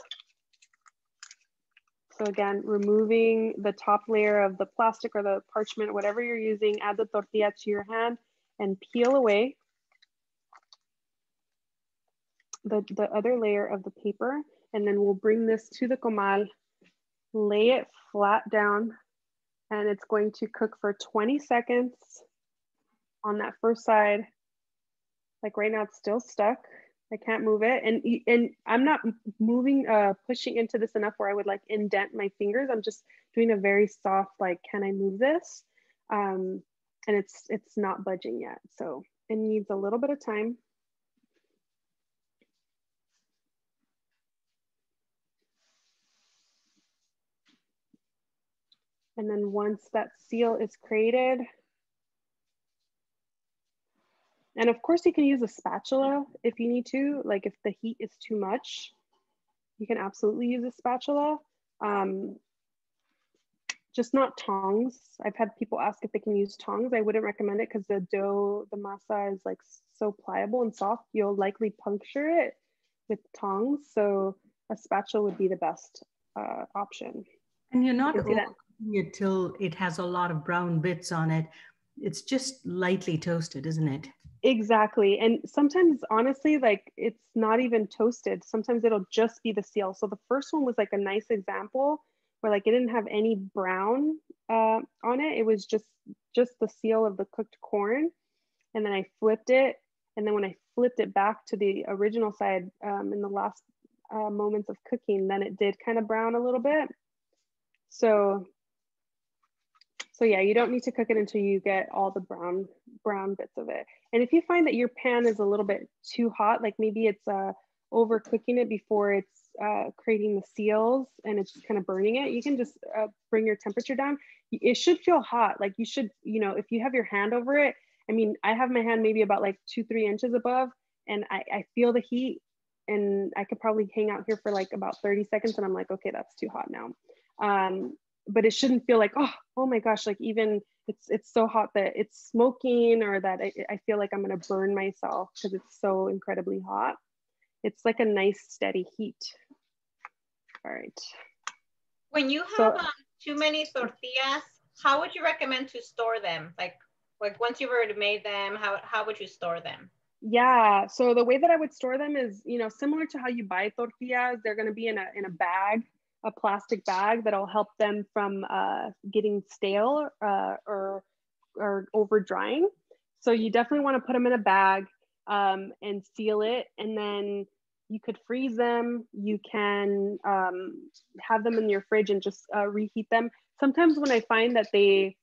So again, removing the top layer of the plastic or the parchment, whatever you're using, add the tortilla to your hand and peel away the, the other layer of the paper. And then we'll bring this to the comal, lay it flat down, and it's going to cook for 20 seconds on that first side. Like right now, it's still stuck. I can't move it. And, and I'm not moving, uh, pushing into this enough where I would like indent my fingers. I'm just doing a very soft, like, can I move this? Um, and it's, it's not budging yet. So it needs a little bit of time. And then once that seal is created, and of course you can use a spatula if you need to, like if the heat is too much, you can absolutely use a spatula. Um, just not tongs. I've had people ask if they can use tongs. I wouldn't recommend it because the dough, the masa is like so pliable and soft, you'll likely puncture it with tongs. So a spatula would be the best uh, option. And you're not you it till it has a lot of brown bits on it. It's just lightly toasted, isn't it? Exactly. And sometimes, honestly, like it's not even toasted. Sometimes it'll just be the seal. So the first one was like a nice example where like it didn't have any brown uh, on it. It was just just the seal of the cooked corn. and then I flipped it. And then when I flipped it back to the original side um, in the last uh, moments of cooking, then it did kind of brown a little bit. So, so yeah, you don't need to cook it until you get all the brown brown bits of it. And if you find that your pan is a little bit too hot, like maybe it's uh, overcooking it before it's uh, creating the seals and it's kind of burning it, you can just uh, bring your temperature down. It should feel hot. Like you should, you know, if you have your hand over it, I mean, I have my hand maybe about like two, three inches above and I, I feel the heat and I could probably hang out here for like about 30 seconds and I'm like, okay, that's too hot now. Um, but it shouldn't feel like, oh, oh my gosh, like even it's it's so hot that it's smoking or that I, I feel like I'm gonna burn myself because it's so incredibly hot. It's like a nice steady heat. All right. When you have so, um, too many tortillas, how would you recommend to store them? Like, like once you've already made them, how, how would you store them? Yeah, so the way that I would store them is, you know, similar to how you buy tortillas, they're going to be in a in a bag, a plastic bag that'll help them from uh, getting stale uh, or or over drying. So you definitely want to put them in a bag um, and seal it, and then you could freeze them. You can um, have them in your fridge and just uh, reheat them. Sometimes when I find that they,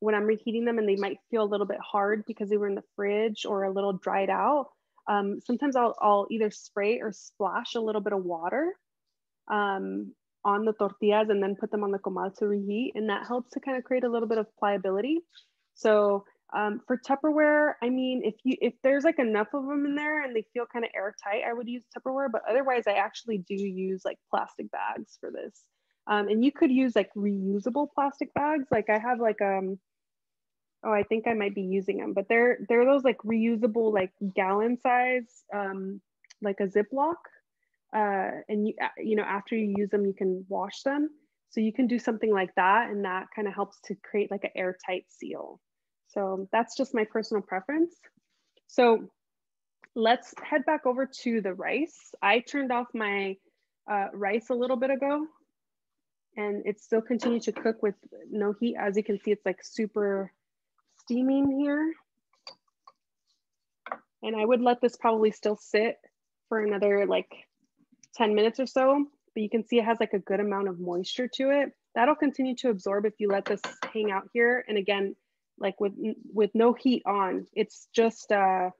when I'm reheating them and they might feel a little bit hard because they were in the fridge or a little dried out, um, sometimes I'll, I'll either spray or splash a little bit of water um, on the tortillas and then put them on the comal to reheat. And that helps to kind of create a little bit of pliability. So um, for Tupperware, I mean, if you if there's like enough of them in there and they feel kind of airtight, I would use Tupperware. But otherwise, I actually do use like plastic bags for this. Um, and you could use like reusable plastic bags. Like I have like um, oh, I think I might be using them, but they're they're those like reusable like gallon size, um, like a Ziploc. Uh, and you you know after you use them, you can wash them. So you can do something like that, and that kind of helps to create like an airtight seal. So that's just my personal preference. So let's head back over to the rice. I turned off my uh, rice a little bit ago and it still continued to cook with no heat. As you can see, it's like super steaming here. And I would let this probably still sit for another like 10 minutes or so, but you can see it has like a good amount of moisture to it. That'll continue to absorb if you let this hang out here. And again, like with with no heat on. It's just uh,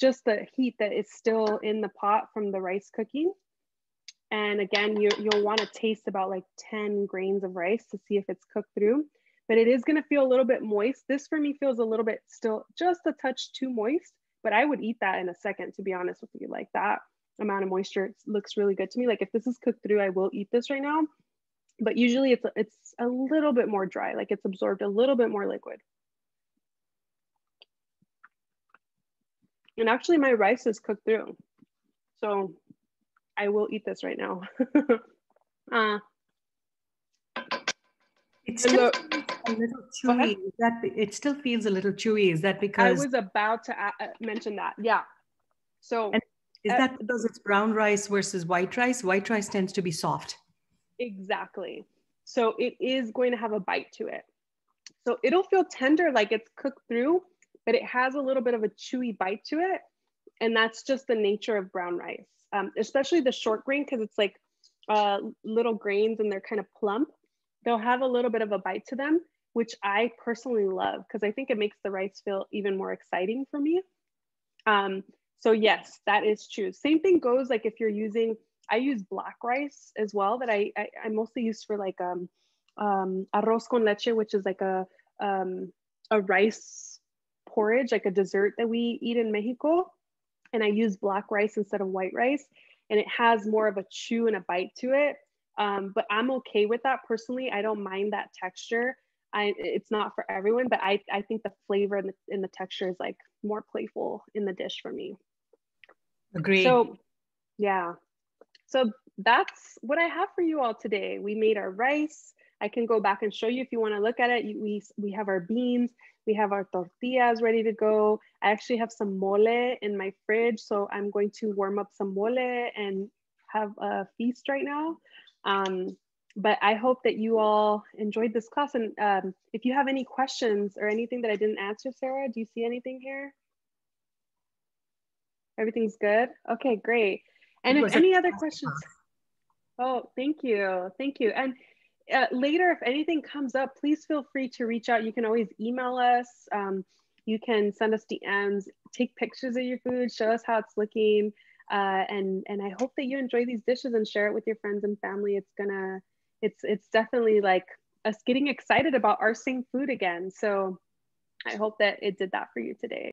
just the heat that is still in the pot from the rice cooking. And again, you, you'll want to taste about like 10 grains of rice to see if it's cooked through. But it is going to feel a little bit moist. This for me feels a little bit still just a touch too moist, but I would eat that in a second, to be honest with you. Like that amount of moisture looks really good to me. Like if this is cooked through, I will eat this right now. But usually it's, it's a little bit more dry, like it's absorbed a little bit more liquid. And actually my rice is cooked through. So I will eat this right now. uh, it still the, a little chewy. Is that it still feels a little chewy. Is that because I was about to uh, mention that? Yeah. So and is uh, that because it's brown rice versus white rice? White rice tends to be soft. Exactly. So it is going to have a bite to it. So it'll feel tender like it's cooked through, but it has a little bit of a chewy bite to it. And that's just the nature of brown rice, um, especially the short grain, because it's like uh, little grains and they're kind of plump. They'll have a little bit of a bite to them, which I personally love because I think it makes the rice feel even more exciting for me. Um, so yes, that is true. Same thing goes like if you're using, I use black rice as well that I, I, I mostly use for like um, um, arroz con leche, which is like a, um, a rice porridge, like a dessert that we eat in Mexico. And I use black rice instead of white rice. And it has more of a chew and a bite to it. Um, but I'm okay with that personally. I don't mind that texture. I, it's not for everyone, but I, I think the flavor and the, and the texture is like more playful in the dish for me. Agree. So, yeah. So that's what I have for you all today. We made our rice. I can go back and show you if you want to look at it. We, we have our beans. We have our tortillas ready to go. I actually have some mole in my fridge, so I'm going to warm up some mole and have a feast right now. Um, but I hope that you all enjoyed this class. And um, if you have any questions or anything that I didn't answer, Sarah, do you see anything here? Everything's good? Okay, great. And if any other questions? Oh, thank you. Thank you. And uh, later, if anything comes up, please feel free to reach out. You can always email us. Um, you can send us DMs, take pictures of your food, show us how it's looking. Uh, and, and I hope that you enjoy these dishes and share it with your friends and family. It's gonna, it's, it's definitely like us getting excited about our same food again. So I hope that it did that for you today.